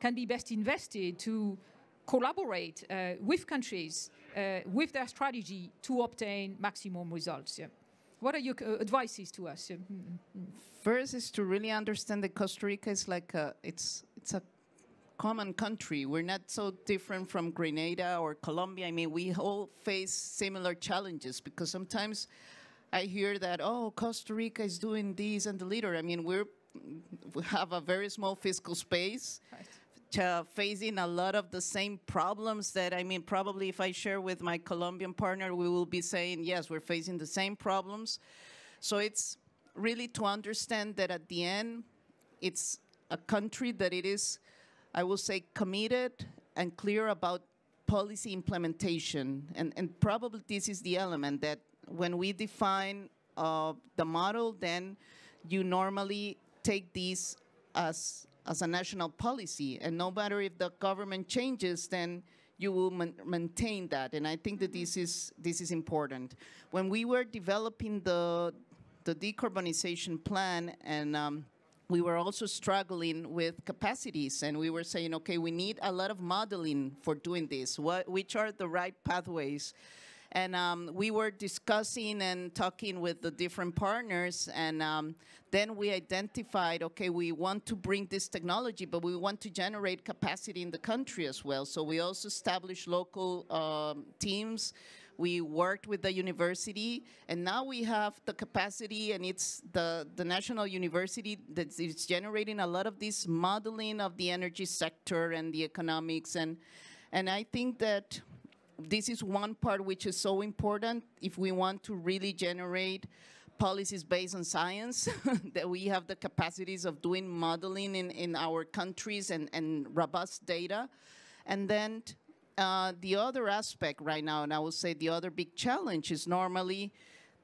can be best invested to collaborate uh, with countries uh, with their strategy to obtain maximum results. Yeah. What are your uh, advices to us? Yeah. Mm -hmm. First is to really understand that Costa Rica is like a, it's it's a common country. We're not so different from Grenada or Colombia. I mean, we all face similar challenges because sometimes I hear that, oh, Costa Rica is doing this and the leader. I mean, we're, we have a very small fiscal space. To facing a lot of the same problems that I mean, probably if I share with my Colombian partner, we will be saying, yes, we're facing the same problems. So it's really to understand that at the end, it's a country that it is, I will say, committed and clear about policy implementation. And, and probably this is the element that when we define uh, the model, then you normally take these as, as a national policy. And no matter if the government changes, then you will man maintain that. And I think that this is, this is important. When we were developing the, the decarbonization plan and um, we were also struggling with capacities and we were saying, okay, we need a lot of modeling for doing this. What, which are the right pathways? And um, we were discussing and talking with the different partners, and um, then we identified, okay, we want to bring this technology, but we want to generate capacity in the country as well. So we also established local um, teams. We worked with the university, and now we have the capacity, and it's the, the national university that is generating a lot of this modeling of the energy sector and the economics. And, and I think that this is one part which is so important if we want to really generate policies based on science, that we have the capacities of doing modeling in, in our countries and, and robust data. And then uh, the other aspect right now, and I will say the other big challenge is normally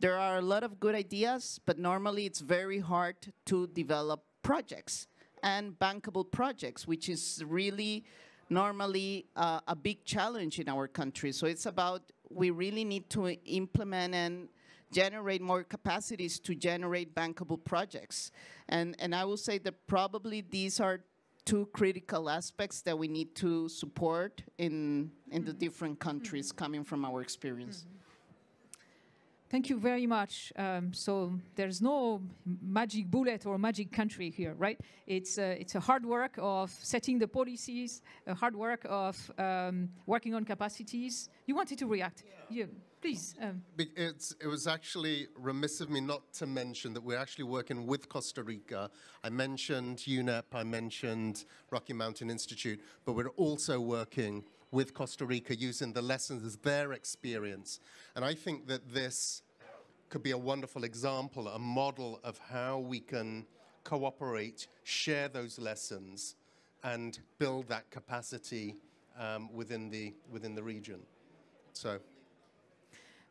there are a lot of good ideas, but normally it's very hard to develop projects and bankable projects, which is really normally uh, a big challenge in our country. So it's about we really need to implement and generate more capacities to generate bankable projects. And, and I will say that probably these are two critical aspects that we need to support in, in the mm-hmm. different countries mm-hmm. coming from our experience. Mm-hmm. Thank you very much. Um, so there's no magic bullet or magic country here, right? It's a, it's a hard work of setting the policies, a hard work of um, working on capacities. You wanted to react? Yeah, please. Um, It's, it was actually remiss of me not to mention that we're actually working with Costa Rica. I mentioned UNEP, I mentioned Rocky Mountain Institute, but we're also working with Costa Rica using the lessons as their experience. And I think that this could be a wonderful example, a model of how we can cooperate, share those lessons, and build that capacity um, within, the, within the region. So.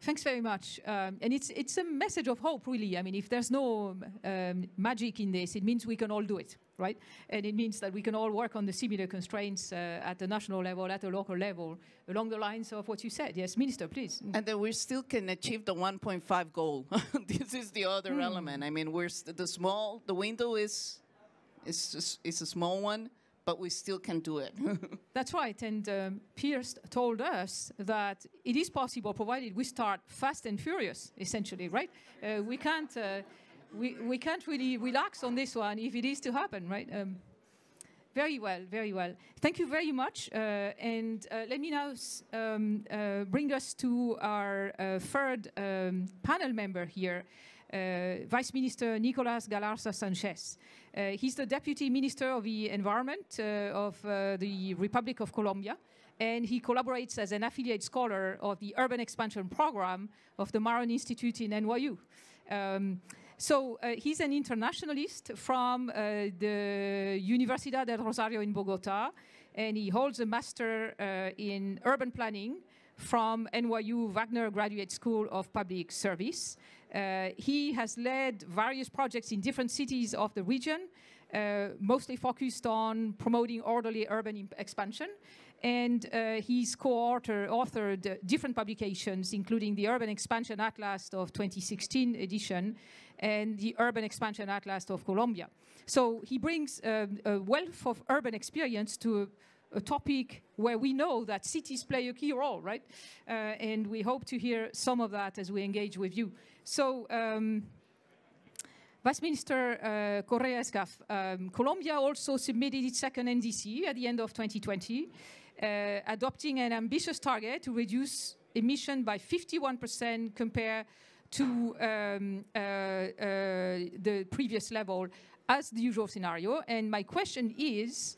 Thanks very much. Um, and it's, it's a message of hope, really. I mean, if there's no um, magic in this, it means we can all do it, right? And it means that we can all work on the similar constraints uh, at the national level, at the local level, along the lines of what you said. Yes, Minister, please. And then we still can achieve the 1.5 goal. this is the other element. I mean, we're st- the small, the window is, is, is, is a small one, but we still can do it. That's right. And um, Piers told us that it is possible provided we start fast and furious, essentially, right? Uh, we, can't, uh, we, we can't really relax on this one if it is to happen, right? Um, very well, very well. Thank you very much. Uh, and uh, let me now um, uh, bring us to our uh, third um, panel member here, uh, Vice Minister Nicolas Galarza Sanchez. Uh, he's the Deputy Minister of the Environment of the Republic of Colombia, and he collaborates as an affiliate scholar of the Urban Expansion Program of the Marron Institute in NYU. Um, so uh, he's an internationalist from uh, the Universidad del Rosario in Bogota, and he holds a master uh, in urban planning from NYU Wagner Graduate School of Public Service. Uh, he has led various projects in different cities of the region, uh, mostly focused on promoting orderly urban expansion. And uh, he's co-author authored uh, different publications, including the Urban Expansion Atlas of 2016 edition and the Urban Expansion Atlas of Colombia. So he brings um, a wealth of urban experience to a topic where we know that cities play a key role, right? Uh, and we hope to hear some of that as we engage with you. So, um, Vice Minister uh, Correa Escaf, um, Colombia also submitted its second NDC at the end of 2020, uh, adopting an ambitious target to reduce emission by 51% compared to um, uh, uh, the previous level as the usual scenario. And my question is,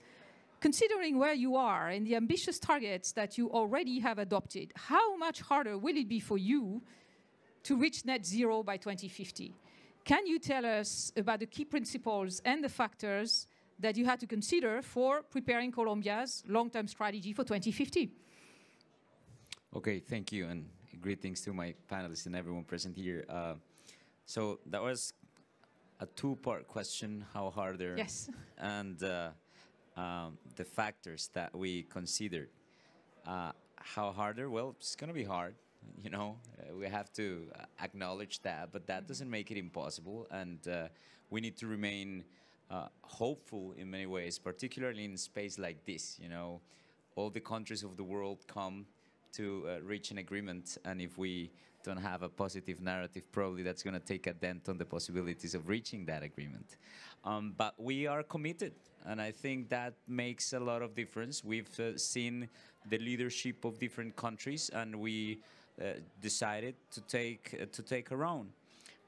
considering where you are and the ambitious targets that you already have adopted, how much harder will it be for you to reach net zero by 2050? Can you tell us about the key principles and the factors that you had to consider for preparing Colombia's long-term strategy for 2050? Okay, thank you, and greetings to my panelists and everyone present here. Uh, so that was a two-part question, how harder, Yes. and uh, um, the factors that we considered. Uh, how harder? Well, it's going to be hard. You know, uh, we have to uh, acknowledge that, but that doesn't make it impossible, and uh, we need to remain uh, hopeful in many ways, particularly in space like this. You know, all the countries of the world come to uh, reach an agreement, and if we don't have a positive narrative, probably that's going to take a dent on the possibilities of reaching that agreement. Um, but we are committed, and I think that makes a lot of difference. We've uh, seen the leadership of different countries, and we uh, decided to take uh, to take our own.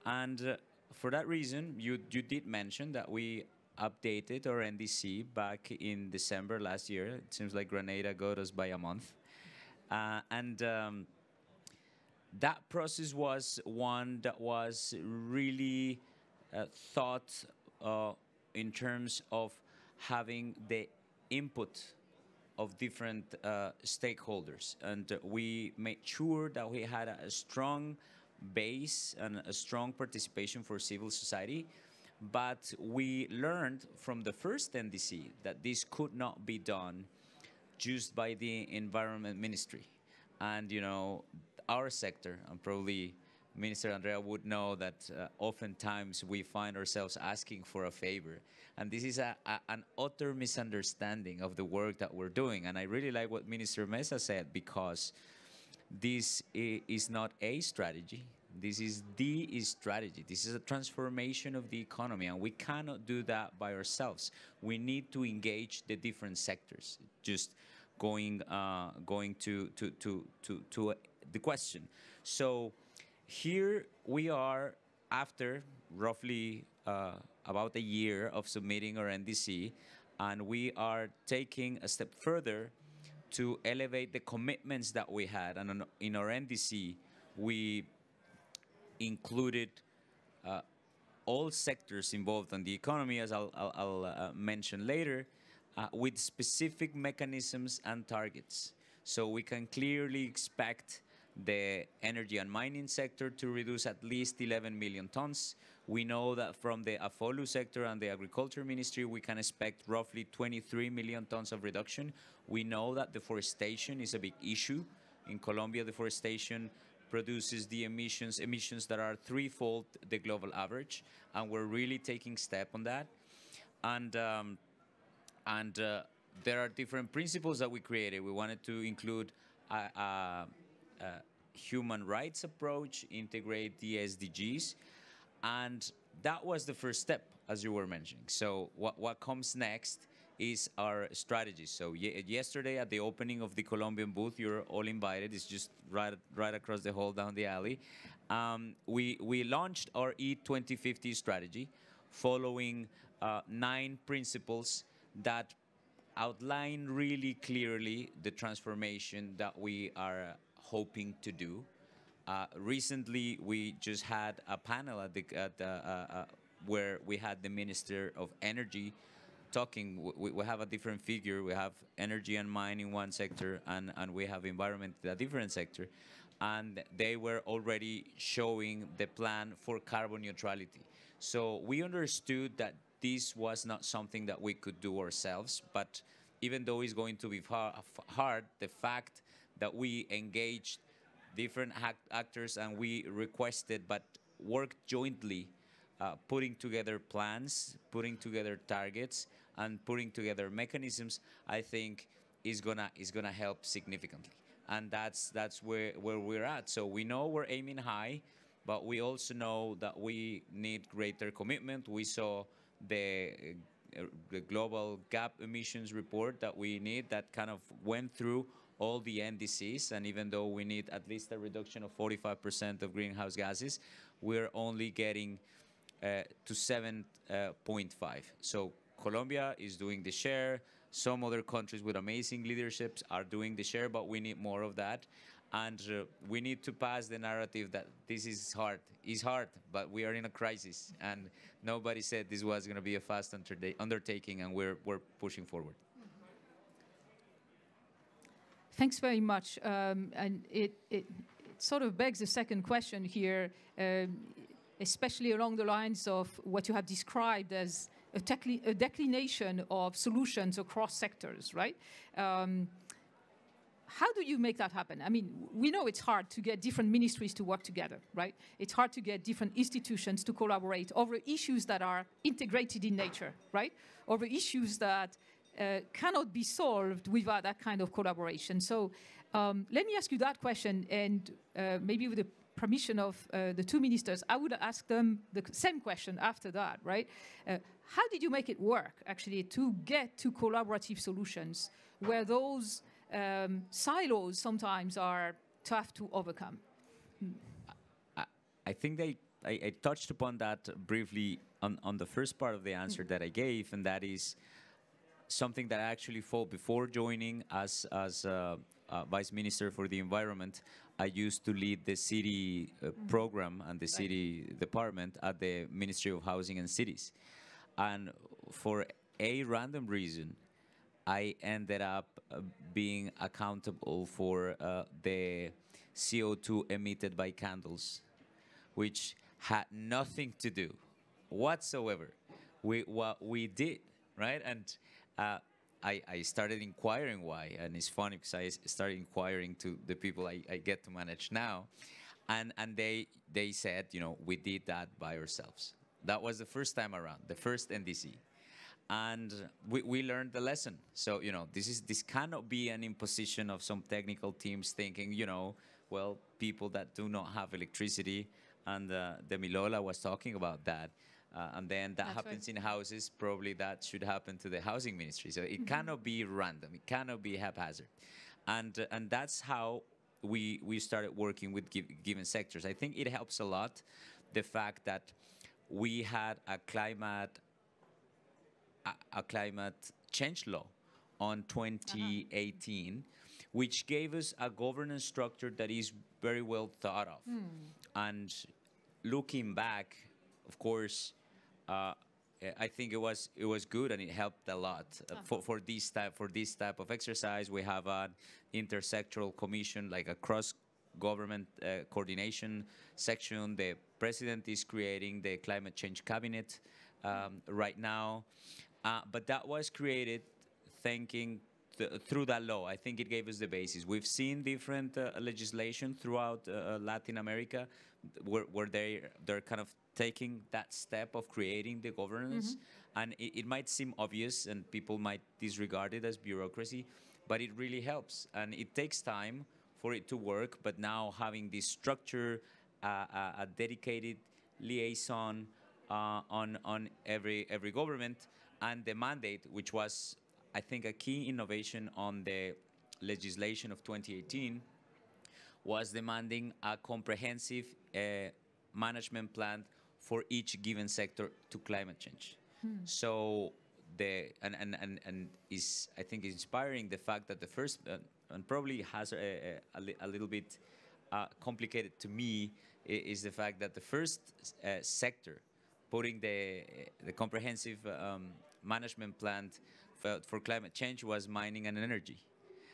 And uh, for that reason, you you did mention that we updated our NDC back in December last year. It seems like Grenada got us by a month. Uh, and um, that process was one that was really uh, thought uh, in terms of having the input of different uh, stakeholders. And we made sure that we had a strong base and a strong participation for civil society. But we learned from the first NDC that this could not be done just by the environment ministry. And you know our sector and probably minister andrea would know that uh, oftentimes we find ourselves asking for a favor. And this is a, a, an utter misunderstanding of the work that we're doing. And i really like what minister Meza said because this is not a strategy. This is the strategy. This is a transformation of the economy, and we cannot do that by ourselves. We need to engage the different sectors. Just going, uh, going to to to to to uh, the question. So here we are after roughly uh, about a year of submitting our NDC, and we are taking a step further to elevate the commitments that we had. And in our NDC, we included uh, all sectors involved in the economy, as I'll, I'll, I'll uh, mention later, uh, with specific mechanisms and targets. So we can clearly expect the energy and mining sector to reduce at least 11 million tons. We know that from the AFOLU sector and the agriculture ministry, we can expect roughly 23 million tons of reduction. We know that deforestation is a big issue. In Colombia, deforestation produces the emissions emissions that are threefold the global average, and we're really taking step on that. And um, and uh, there are different principles that we created. We wanted to include a, a, a human rights approach, integrate the SDGs, and that was the first step, as you were mentioning. So what what comes next is our strategy. So ye- yesterday at the opening of the Colombian booth, you're all invited. It's just right right across the hall down the alley. Um, we we launched our E2050 strategy, following uh, nine principles that outline really clearly the transformation that we are hoping to do. Uh, recently, we just had a panel at the, at uh, uh, where we had the Minister of Energy talking. We, we have a different figure. We have energy and mine in one sector, and, and we have environment in a different sector. And they were already showing the plan for carbon neutrality. So we understood that this was not something that we could do ourselves, but even though it's going to be hard, the fact that we engaged different hac- actors and we requested but worked jointly uh, putting together plans putting together targets and putting together mechanisms i think is gonna is gonna help significantly. And that's that's where where we're at. So we know we're aiming high but we also know that we need greater commitment. We saw the uh, the global gap emissions report that we need that kind of went through all the NDCs, and even though we need at least a reduction of 45% of greenhouse gases, we're only getting uh, to 7.5. So Colombia is doing the share. Some other countries with amazing leaderships are doing the share, but we need more of that. And uh, we need to pass the narrative that this is hard. It's hard, but we are in a crisis. And nobody said this was going to be a fast undertaking, and we're, we're pushing forward. Thanks very much. Um, and it, it, it, sort of begs a second question here, um, especially along the lines of what you have described as a, a declination of solutions across sectors, right? Um, how do you make that happen? I mean, we know it's hard to get different ministries to work together, right? It's hard to get different institutions to collaborate over issues that are integrated in nature, right? Over issues that uh, cannot be solved without that kind of collaboration. So um, let me ask you that question, and uh, maybe with the permission of uh, the two ministers, I would ask them the same question after that, right? Uh, how did you make it work, actually, to get to collaborative solutions where those um, silos sometimes are tough to overcome? I, I think they, I, I, touched upon that briefly on, on the first part of the answer mm. that I gave, and that is something that I actually thought before joining as, as uh, uh, Vice Minister for the Environment. I used to lead the city uh, mm. program and the city department at the Ministry of Housing and Cities. And for a random reason, I ended up uh, being accountable for uh, the CO2 emitted by candles, which had nothing to do whatsoever with what we did, right? And uh, I, I, started inquiring why, and it's funny because I started inquiring to the people I, I, get to manage now, and and they they said, you know, we did that by ourselves. That was the first time around, the first NDC, and we, we learned the lesson. So you know, this is this cannot be an imposition of some technical teams thinking, you know, well, people that do not have electricity, and uh, Damilola was talking about that uh, and then that That's happens right. in houses, probably that should happen to the housing ministry. So it mm -hmm. cannot be random. It cannot be haphazard. And, uh, and that's how we, we started working with given sectors. I think it helps a lot, the fact that we had a climate, a, a climate change law on 2018, uh -huh. which gave us a governance structure that is very well thought of. Mm. And looking back, of course, uh, I think it was it was good and it helped a lot uh, for for this type for this type of exercise. We have an intersectoral commission, like a cross government uh, coordination section. The president is creating the climate change cabinet um, right now, uh, but that was created thinking th through that law. I think it gave us the basis. We've seen different uh, legislation throughout uh, Latin America where, where they they're kind of taking that step of creating the governance. Mm-hmm. And it, it, might seem obvious and people might disregard it as bureaucracy, but it really helps. And it takes time for it to work, but now having this structure, uh, a, a dedicated liaison uh, on, on every, every government, and the mandate, which was, I think, a key innovation on the legislation of 2018, was demanding a comprehensive uh, management plan for each given sector to climate change. Hmm. So the and, and, and, and is I think inspiring the fact that the first uh, and probably has a, a, a little bit uh, complicated to me is the fact that the first uh, sector putting the the comprehensive um, management plan for, for climate change was mining and energy.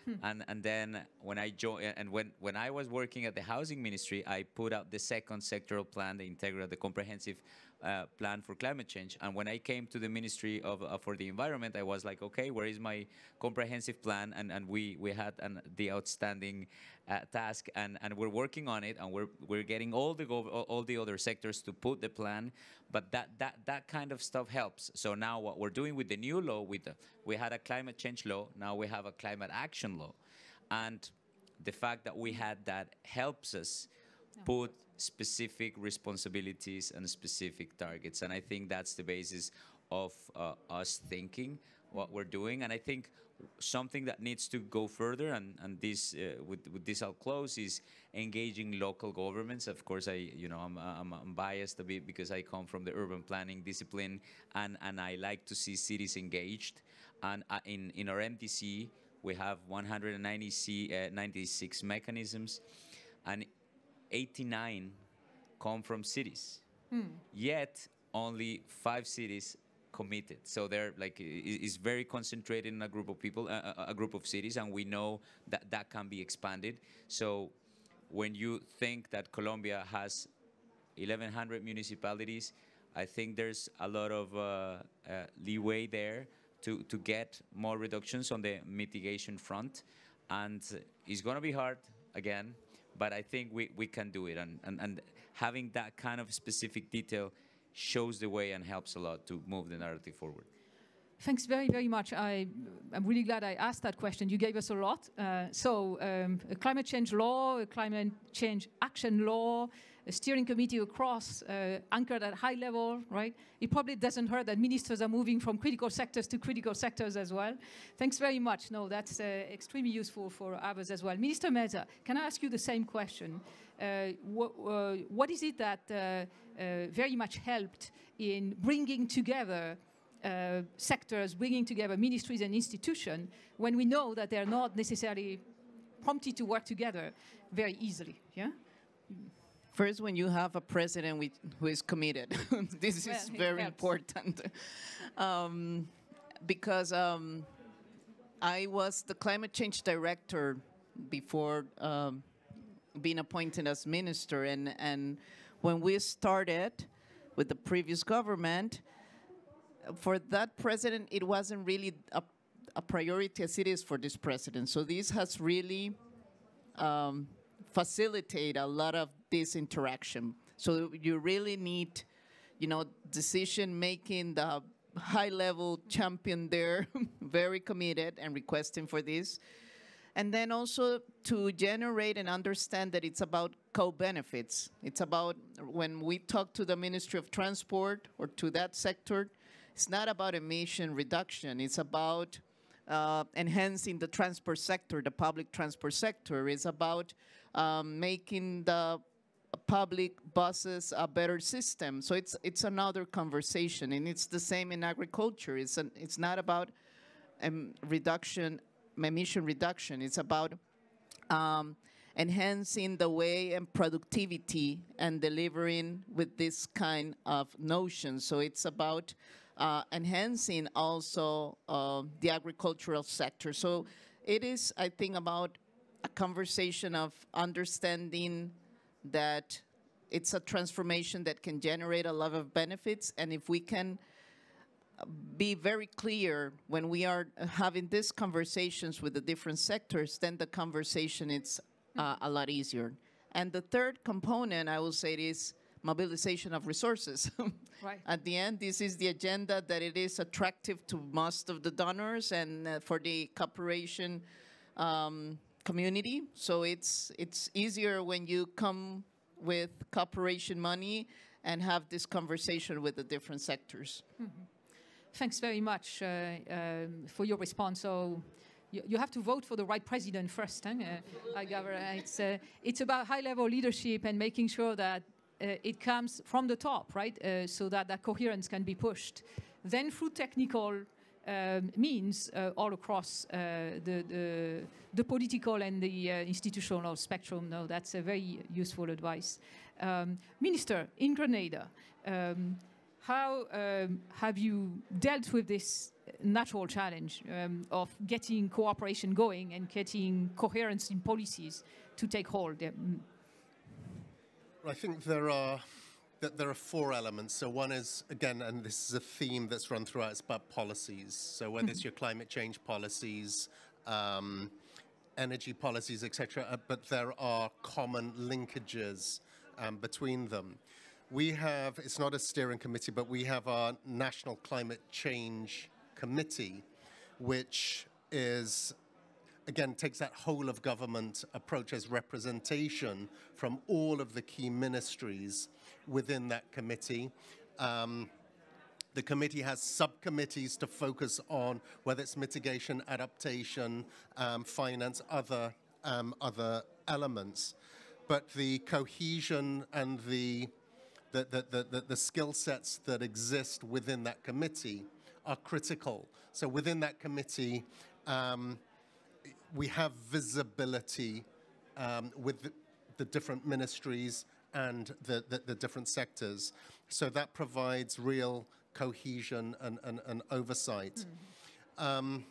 Hmm. And and then when I joined, and when when I was working at the housing ministry, I put out the second sectoral plan, the integral, the comprehensive uh, plan for climate change. And when I came to the Ministry of uh, for the Environment, I was like, okay, where is my comprehensive plan? And and we we had an, the outstanding uh, task, and and we're working on it, and we're we're getting all the all the other sectors to put the plan. But that that that kind of stuff helps. So now what we're doing with the new law, with the, we had a climate change law, now we have a climate action law, and the fact that we had that helps us put specific responsibilities and specific targets. And I think that's the basis of uh, us thinking what we're doing. And I think something that needs to go further, and, and this uh, with, with this I'll close, is engaging local governments. Of course, I you know I'm, I'm, I'm biased a bit because I come from the urban planning discipline, and, and I like to see cities engaged. And uh, in in our NDC, we have 196 uh, mechanisms, and 89 come from cities. Yet only five cities committed. So they're like it's very concentrated in a group of people, a, a- a group of cities, and we know that that can be expanded. So when you think that Colombia has 1,100 municipalities, I think there's a lot of uh, uh, leeway there to, to get more reductions on the mitigation front. And it's going to be hard again, but I think we, we can do it. And, and, and having that kind of specific detail shows the way and helps a lot to move the narrative forward. Thanks very, very much. I, I'm really glad I asked that question. You gave us a lot. Uh, so, um, climate change law, climate change action law, a steering committee across, uh, anchored at high level, right? It probably doesn't hurt that ministers are moving from critical sectors to critical sectors as well. Thanks very much. No, that's uh, extremely useful for others as well. Minister Meza, can I ask you the same question? Uh, wha- uh, what is it that uh, uh, very much helped in bringing together sectors, bringing together ministries and institutions when we know that they're not necessarily prompted to work together very easily. Yeah. First, when you have a president with, who is committed, this Well, is very helps. important. um, because um, I was the climate change director before um, being appointed as minister, and, and when we started with the previous government, for that president, it wasn't really a, a priority as it is for this president. So this has really um, facilitate a lot of this interaction. So you really need, you know, decision making, the high level champion there, very committed and requesting for this. And then also to generate and understand that it's about co-benefits. It's about when we talk to the Ministry of Transport or to that sector, it's not about emission reduction. It's about uh, enhancing the transport sector, the public transport sector. It's about um, making the public buses a better system. So it's it's another conversation, and it's the same in agriculture. It's an, it's not about um, reduction, emission reduction. It's about um, enhancing the way and productivity and delivering with this kind of notion. So it's about uh, enhancing also uh, the agricultural sector. So it is, I think, about a conversation of understanding that it's a transformation that can generate a lot of benefits, and if we can be very clear when we are having these conversations with the different sectors, then the conversation is uh, a lot easier. And the third component, I will say, is mobilization of resources. Right. At the end, this is the agenda that it is attractive to most of the donors and uh, for the cooperation um, community. So it's it's easier when you come with cooperation money and have this conversation with the different sectors. Thanks very much uh, um, for your response. So you, have to vote for the right president first. Huh? Uh, I gather it's uh, it's about high-level leadership and making sure that uh, it comes from the top, right? Uh, so that that coherence can be pushed. Then through technical um, means uh, all across uh, the, the the political and the uh, institutional spectrum. No, that's a very useful advice. Um, Minister, in Grenada. Um, how um, have you dealt with this natural challenge um, of getting cooperation going and getting coherence in policies to take hold? Mm, I think there are that there are four elements. So one is again, and this is a theme that's run throughout. It's about policies. So whether it's your climate change policies, um, energy policies, etc. Uh, but there are common linkages um, between them. We have. It's not a steering committee, but we have our national climate change committee, which is again takes that whole of government approach as representation from all of the key ministries within that committee. Um, The committee has subcommittees to focus on whether it's mitigation, adaptation, um, finance, other, um, other elements. But the cohesion and the, the, the, the, the, skill sets that exist within that committee are critical. So within that committee, um, we have visibility um, with the different ministries and the, the, the different sectors. So that provides real cohesion and, and, and oversight. Um,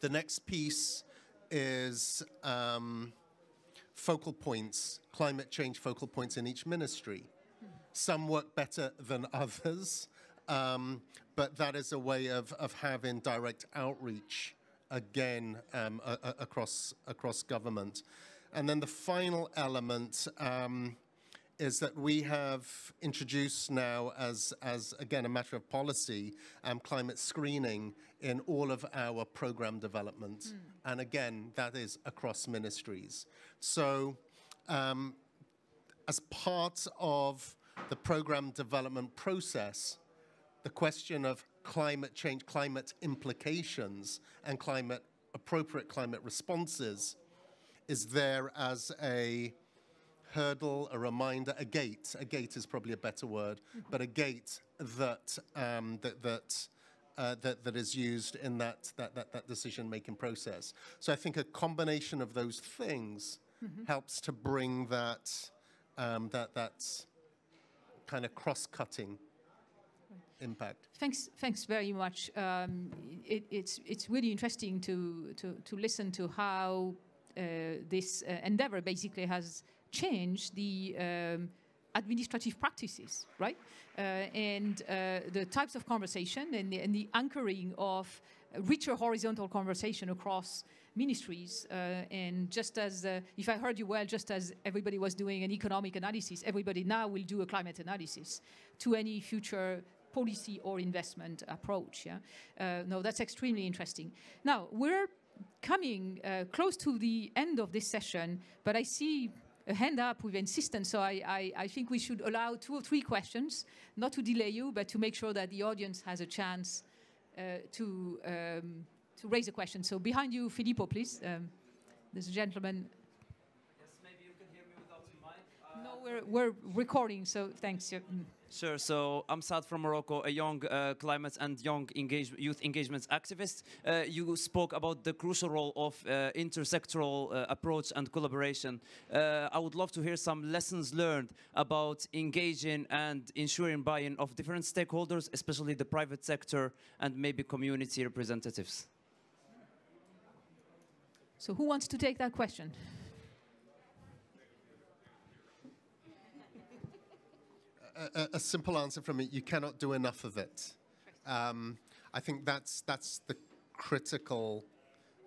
the next piece is um, focal points, climate change focal points in each ministry. Some work better than others, um, but that is a way of, of having direct outreach again um, a- a- across, across government. And then the final element um, is that we have introduced now, as, as again a matter of policy, um, climate screening in all of our program development. And again, that is across ministries. So, um, as part of the program development process, the question of climate change, climate implications, and climate appropriate climate responses is there as a hurdle, a reminder, a gate. A gate is probably a better word, but a gate that um, that that, uh, that that is used in that that that, that decision-making process. So I think a combination of those things helps to bring that um, that that kind of cross-cutting impact. Thanks, thanks very much. Um, it, it's it's really interesting to to, to listen to how uh, this uh, endeavor basically has changed the um, administrative practices, right? Uh, and uh, the types of conversation and the, and the anchoring of richer horizontal conversation across ministries. Uh, and just as, uh, if I heard you well, just as everybody was doing an economic analysis, everybody now will do a climate analysis to any future policy or investment approach. Yeah? Uh, no, that's extremely interesting. Now, we're coming uh, close to the end of this session, but I see a hand up with insistence, so I, I, I think we should allow two or three questions, not to delay you, but to make sure that the audience has a chance uh, to, um, to raise a question. So behind you, Filippo, please. Um, a gentleman. Yes, maybe you can hear me without the mic. Uh, No, we're, we're recording, so thanks. Mm. Sure. So I'm Saad from Morocco, a young uh, climate and young engage- youth engagement activist. Uh, you spoke about the crucial role of uh, intersectoral uh, approach and collaboration. Uh, I would love to hear some lessons learned about engaging and ensuring buy-in of different stakeholders, especially the private sector and maybe community representatives. So who wants to take that question? A, a- simple answer from me: you cannot do enough of it. Um, I think that's that's the critical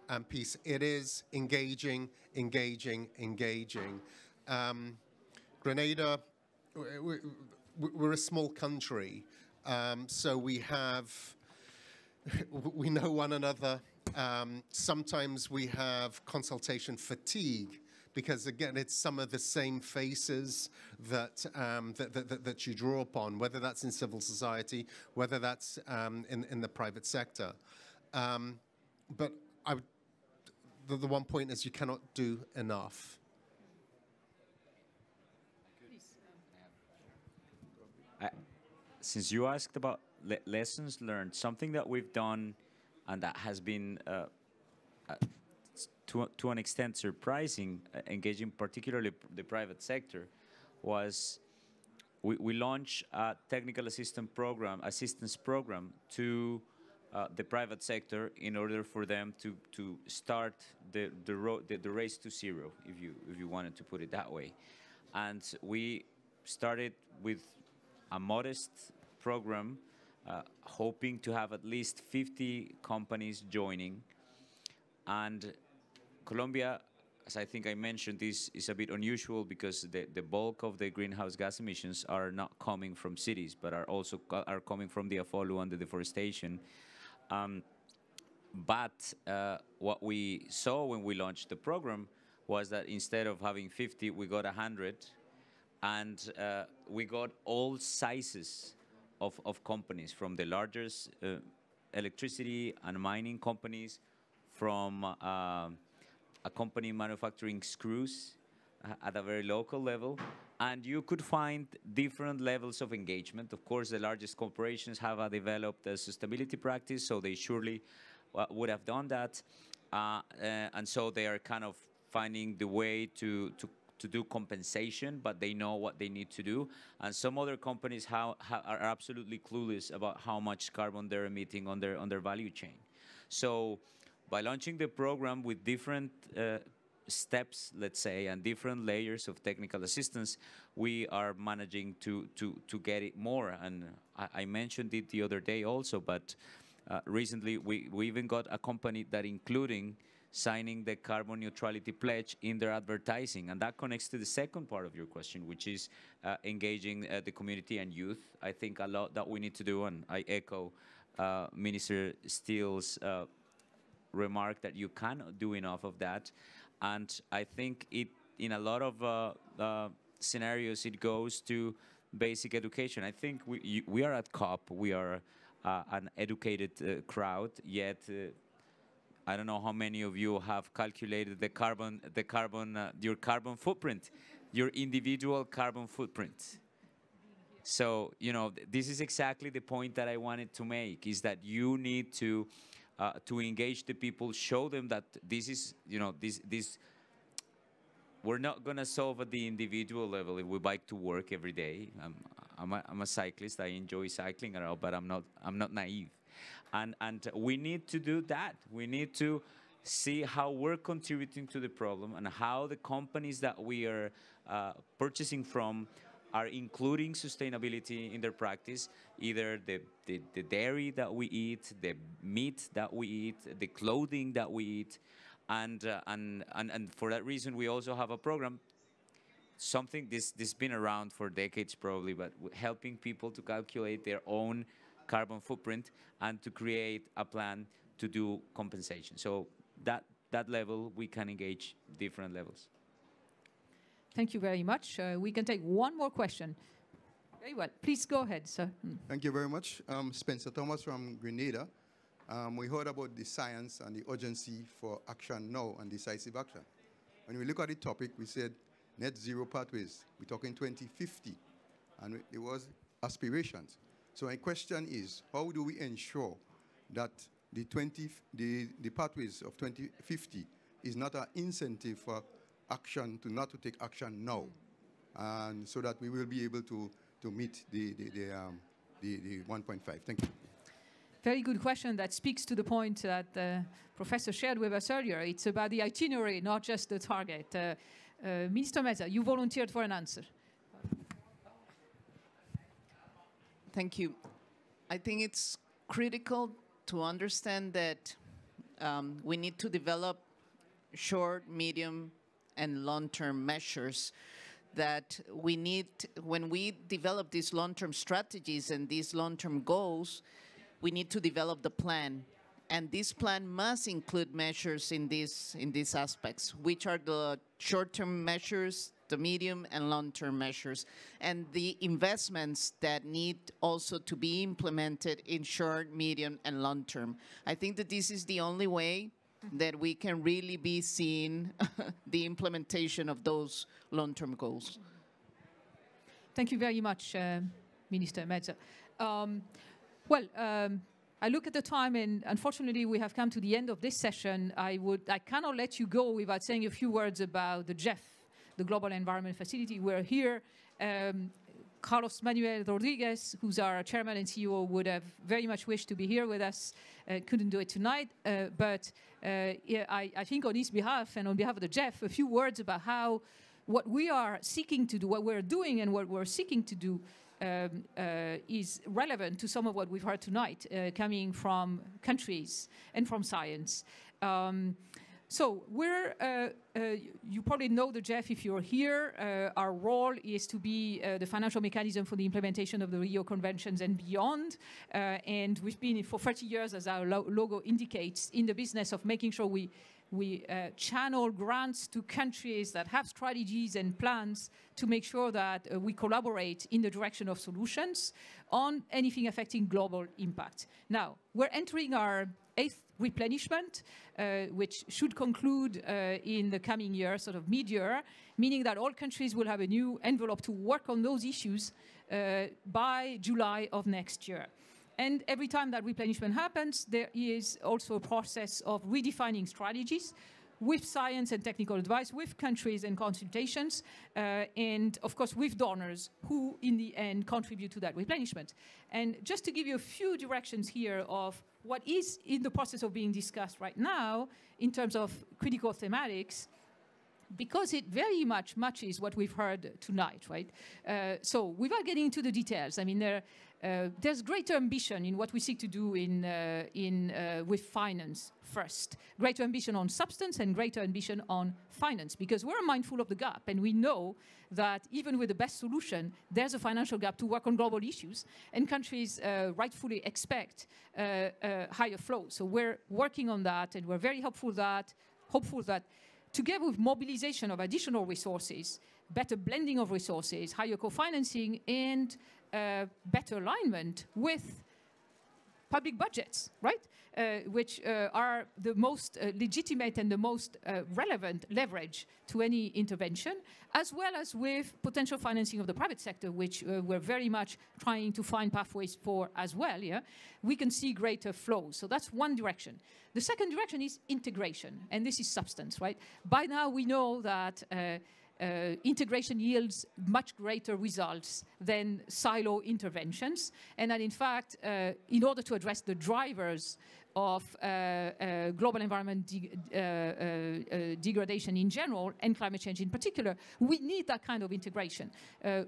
um, piece. It is engaging, engaging, engaging. Um, Grenada, w- w- w- we're a small country, um, so we have we know one another. Um, sometimes we have consultation fatigue because, again, it's some of the same faces that, um, that, that, that, you draw upon, whether that's in civil society, whether that's um, in, in the private sector. Um, but I the, the one point is you cannot do enough. I, since you asked about le- lessons learned, something that we've done and that has been uh, uh, to, to an extent surprising, uh, engaging particularly the private sector, was we, we launched a technical assistance program, assistance program to uh, the private sector in order for them to, to start the, the, ro- the, the race to zero, if you, if you wanted to put it that way. And we started with a modest program, uh, hoping to have at least 50 companies joining. And Colombia, as I think I mentioned, is, is a bit unusual because the, the bulk of the greenhouse gas emissions are not coming from cities, but are also co- are coming from the AFOLU and the deforestation. Um, but uh, what we saw when we launched the program was that instead of having 50, we got 100, and uh, we got all sizes of, of companies, from the largest uh, electricity and mining companies, from uh, a company manufacturing screws uh, at a very local level. And you could find different levels of engagement. Of course, the largest corporations have uh, developed a sustainability practice, so they surely uh, would have done that. Uh, and so they are kind of finding the way to, to, to do compensation, but they know what they need to do. And some other companies how are absolutely clueless about how much carbon they're emitting on their, on their value chain. So by launching the program with different uh, steps, let's say, and different layers of technical assistance, we are managing to, to, to get it more. And I, I mentioned it the other day also, but uh, recently we, we even got a company that including signing the carbon neutrality pledge in their advertising. And that connects to the second part of your question, which is uh, engaging uh, the community and youth. I think a lot that we need to do, and I echo uh, Minister Stiell's uh, remark that you cannot do enough of that. And I think it, in a lot of uh, uh, scenarios, it goes to basic education. I think we, you, we are at COP, we are uh, an educated uh, crowd, yet uh, I don't know how many of you have calculated the carbon, the carbon, uh, your carbon footprint, your individual carbon footprint. So, you know, th this is exactly the point that I wanted to make, is that you need to, uh, to engage the people, show them that this is, you know, this, this, we're not going to solve at the individual level if we bike to work every day. I'm, I'm, a, I'm a cyclist. I enjoy cycling around, but I'm not, I'm not naive. And, and we need to do that. We need to see how we're contributing to the problem and how the companies that we are uh, purchasing from are including sustainability in their practice, either the, the, the, dairy that we eat, the meat that we eat, the clothing that we eat. And, uh, and, and, and for that reason, we also have a program, something this, this has been around for decades probably, but helping people to calculate their own carbon footprint and to create a plan to do compensation. So that, that level, we can engage different levels. Thank you very much. Uh, we can take one more question. Very well. Please go ahead, sir. Mm. Thank you very much. Um, Spencer Thomas from Grenada. Um, we heard about the science and the urgency for action now and decisive action. When we look at the topic, we said net zero pathways. We're talking 2050, and it was aspirations. So my question is, how do we ensure that the, 20, the, the pathways of 2050 is not an incentive for action to not to take action now, and so that we will be able to, to meet the, the, the, um, the, the 1.5. Thank you. Very good question that speaks to the point that the professor shared with us earlier. It's about the itinerary, not just the target. Uh, uh, Minister Meza, you volunteered for an answer. Thank you. I think it's critical to understand that um, we need to develop short, medium, and long-term measures that we need, when we develop these long-term strategies and these long-term goals, we need to develop the plan. And this plan must include measures in these, in these aspects, which are the short-term measures, the medium and long-term measures, and the investments that need also to be implemented in short, medium, and long-term. I think that this is the only way that we can really be seeing the implementation of those long-term goals. Thank you very much, uh, Minister Meza. Um, well, um, I look at the time, and unfortunately, we have come to the end of this session. I would, I cannot let you go without saying a few words about the GEF, the Global Environment Facility. We're here. Um, Carlos Manuel Rodriguez, who's our chairman and CEO, would have very much wished to be here with us. Uh, couldn't do it tonight, uh, but uh, yeah, I, I, think on his behalf and on behalf of the GEF, a few words about how what we are seeking to do, what we're doing, and what we're seeking to do um, uh, is relevant to some of what we've heard tonight, uh, coming from countries and from science. Um, so we're, uh, uh, you probably know the GEF if you're here. Uh, our role is to be uh, the financial mechanism for the implementation of the Rio Conventions and beyond. Uh, and we've been for 30 years, as our lo logo indicates, in the business of making sure we we uh, channel grants to countries that have strategies and plans to make sure that uh, we collaborate in the direction of solutions on anything affecting global impact. Now, we're entering our eighth replenishment, uh, which should conclude uh, in the coming year, sort of mid-year, meaning that all countries will have a new envelope to work on those issues uh, by July of next year. And every time that replenishment happens, there is also a process of redefining strategies with science and technical advice, with countries and consultations, uh, and of course with donors who in the end contribute to that replenishment. And just to give you a few directions here of what is in the process of being discussed right now in terms of critical thematics, because it very much matches what we've heard tonight, right? Uh, so without getting into the details, I mean, there, uh, there's greater ambition in what we seek to do in, uh, in, uh, with finance first. Greater ambition on substance and greater ambition on finance because we're mindful of the gap and we know that even with the best solution, there's a financial gap to work on global issues and countries uh, rightfully expect uh, uh, higher flow. So we're working on that and we're very hopeful that, hopeful that together with mobilization of additional resources, better blending of resources, higher co-financing, and uh, better alignment with public budgets, right? Uh, which uh, are the most uh, legitimate and the most uh, relevant leverage to any intervention, as well as with potential financing of the private sector, which uh, we're very much trying to find pathways for as well. Yeah, we can see greater flows. So that's one direction. The second direction is integration, and this is substance, right? By now we know that uh, integration yields much greater results than silo interventions. And that in fact, uh, in order to address the drivers of uh, uh global environment de uh, uh, degradation in general and climate change in particular, we need that kind of integration.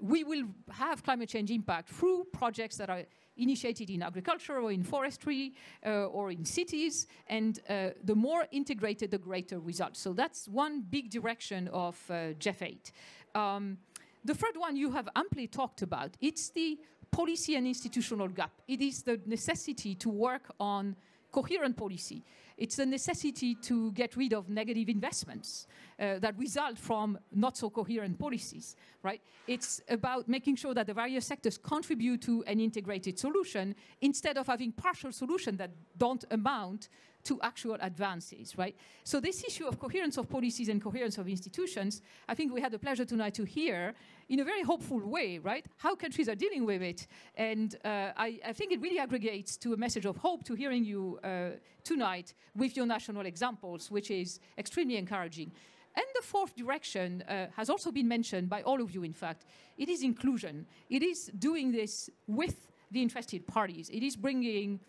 we will have climate change impact through projects that are initiated in agriculture or in forestry uh, or in cities. And uh, the more integrated, the greater results. So that's one big direction of uh, GEF 8. Um, the third one you have amply talked about. It's the policy and institutional gap. It is the necessity to work on coherent policy. It's a necessity to get rid of negative investments uh, that result from not so coherent policies, right? It's about making sure that the various sectors contribute to an integrated solution instead of having partial solutions that don't amount to actual advances, right? So this issue of coherence of policies and coherence of institutions, I think we had the pleasure tonight to hear in a very hopeful way, right? How countries are dealing with it. And uh, I, I, think it really aggregates to a message of hope to hearing you uh, tonight with your national examples, which is extremely encouraging. And the fourth direction uh, has also been mentioned by all of you, in fact. It is inclusion. It is doing this with the interested parties. It is bringing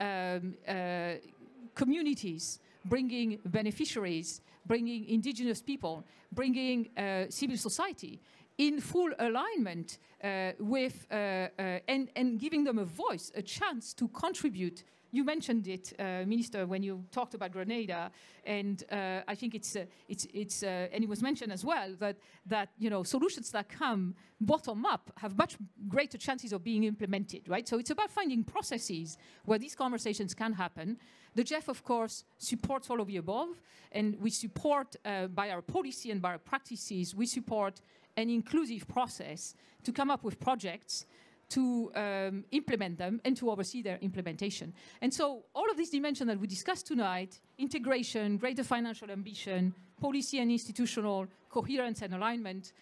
um, uh, communities, bringing beneficiaries, bringing indigenous people, bringing uh, civil society in full alignment uh, with, uh, and, and giving them a voice, a chance to contribute you mentioned it, uh, Minister, when you talked about Grenada, and uh, I think it's, uh, it's, it's uh, and it was mentioned as well that that you know solutions that come bottom up have much greater chances of being implemented, right? So it's about finding processes where these conversations can happen. The GEF, of course, supports all of the above, and we support uh, by our policy and by our practices, we support an inclusive process to come up with projects to um, implement them and to oversee their implementation. And so all of these dimensions that we discussed tonight, integration, greater financial ambition, policy and institutional coherence and alignment,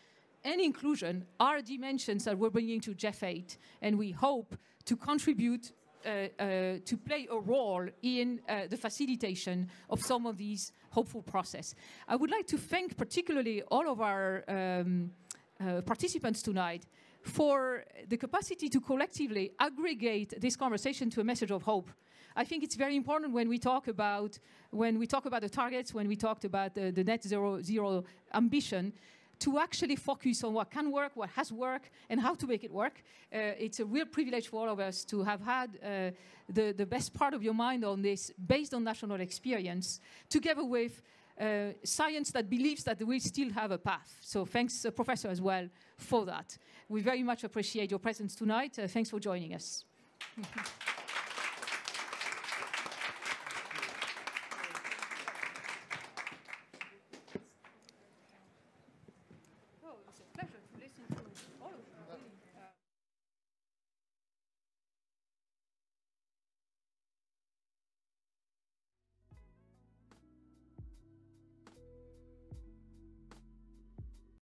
and inclusion are dimensions that we're bringing to GEF 8, and we hope to contribute uh, uh, to play a role in uh, the facilitation of some of these hopeful process. I would like to thank particularly all of our um, uh, participants tonight for the capacity to collectively aggregate this conversation to a message of hope. I think it's very important when we talk about when we talk about the targets, when we talked about the, the net zero zero ambition, to actually focus on what can work, what has worked, and how to make it work. Uh, it's a real privilege for all of us to have had uh, the, the best part of your mind on this based on national experience, together with uh, science that believes that we still have a path. So thanks, uh, Professor, as well for that. We very much appreciate your presence tonight. Uh, thanks for joining us.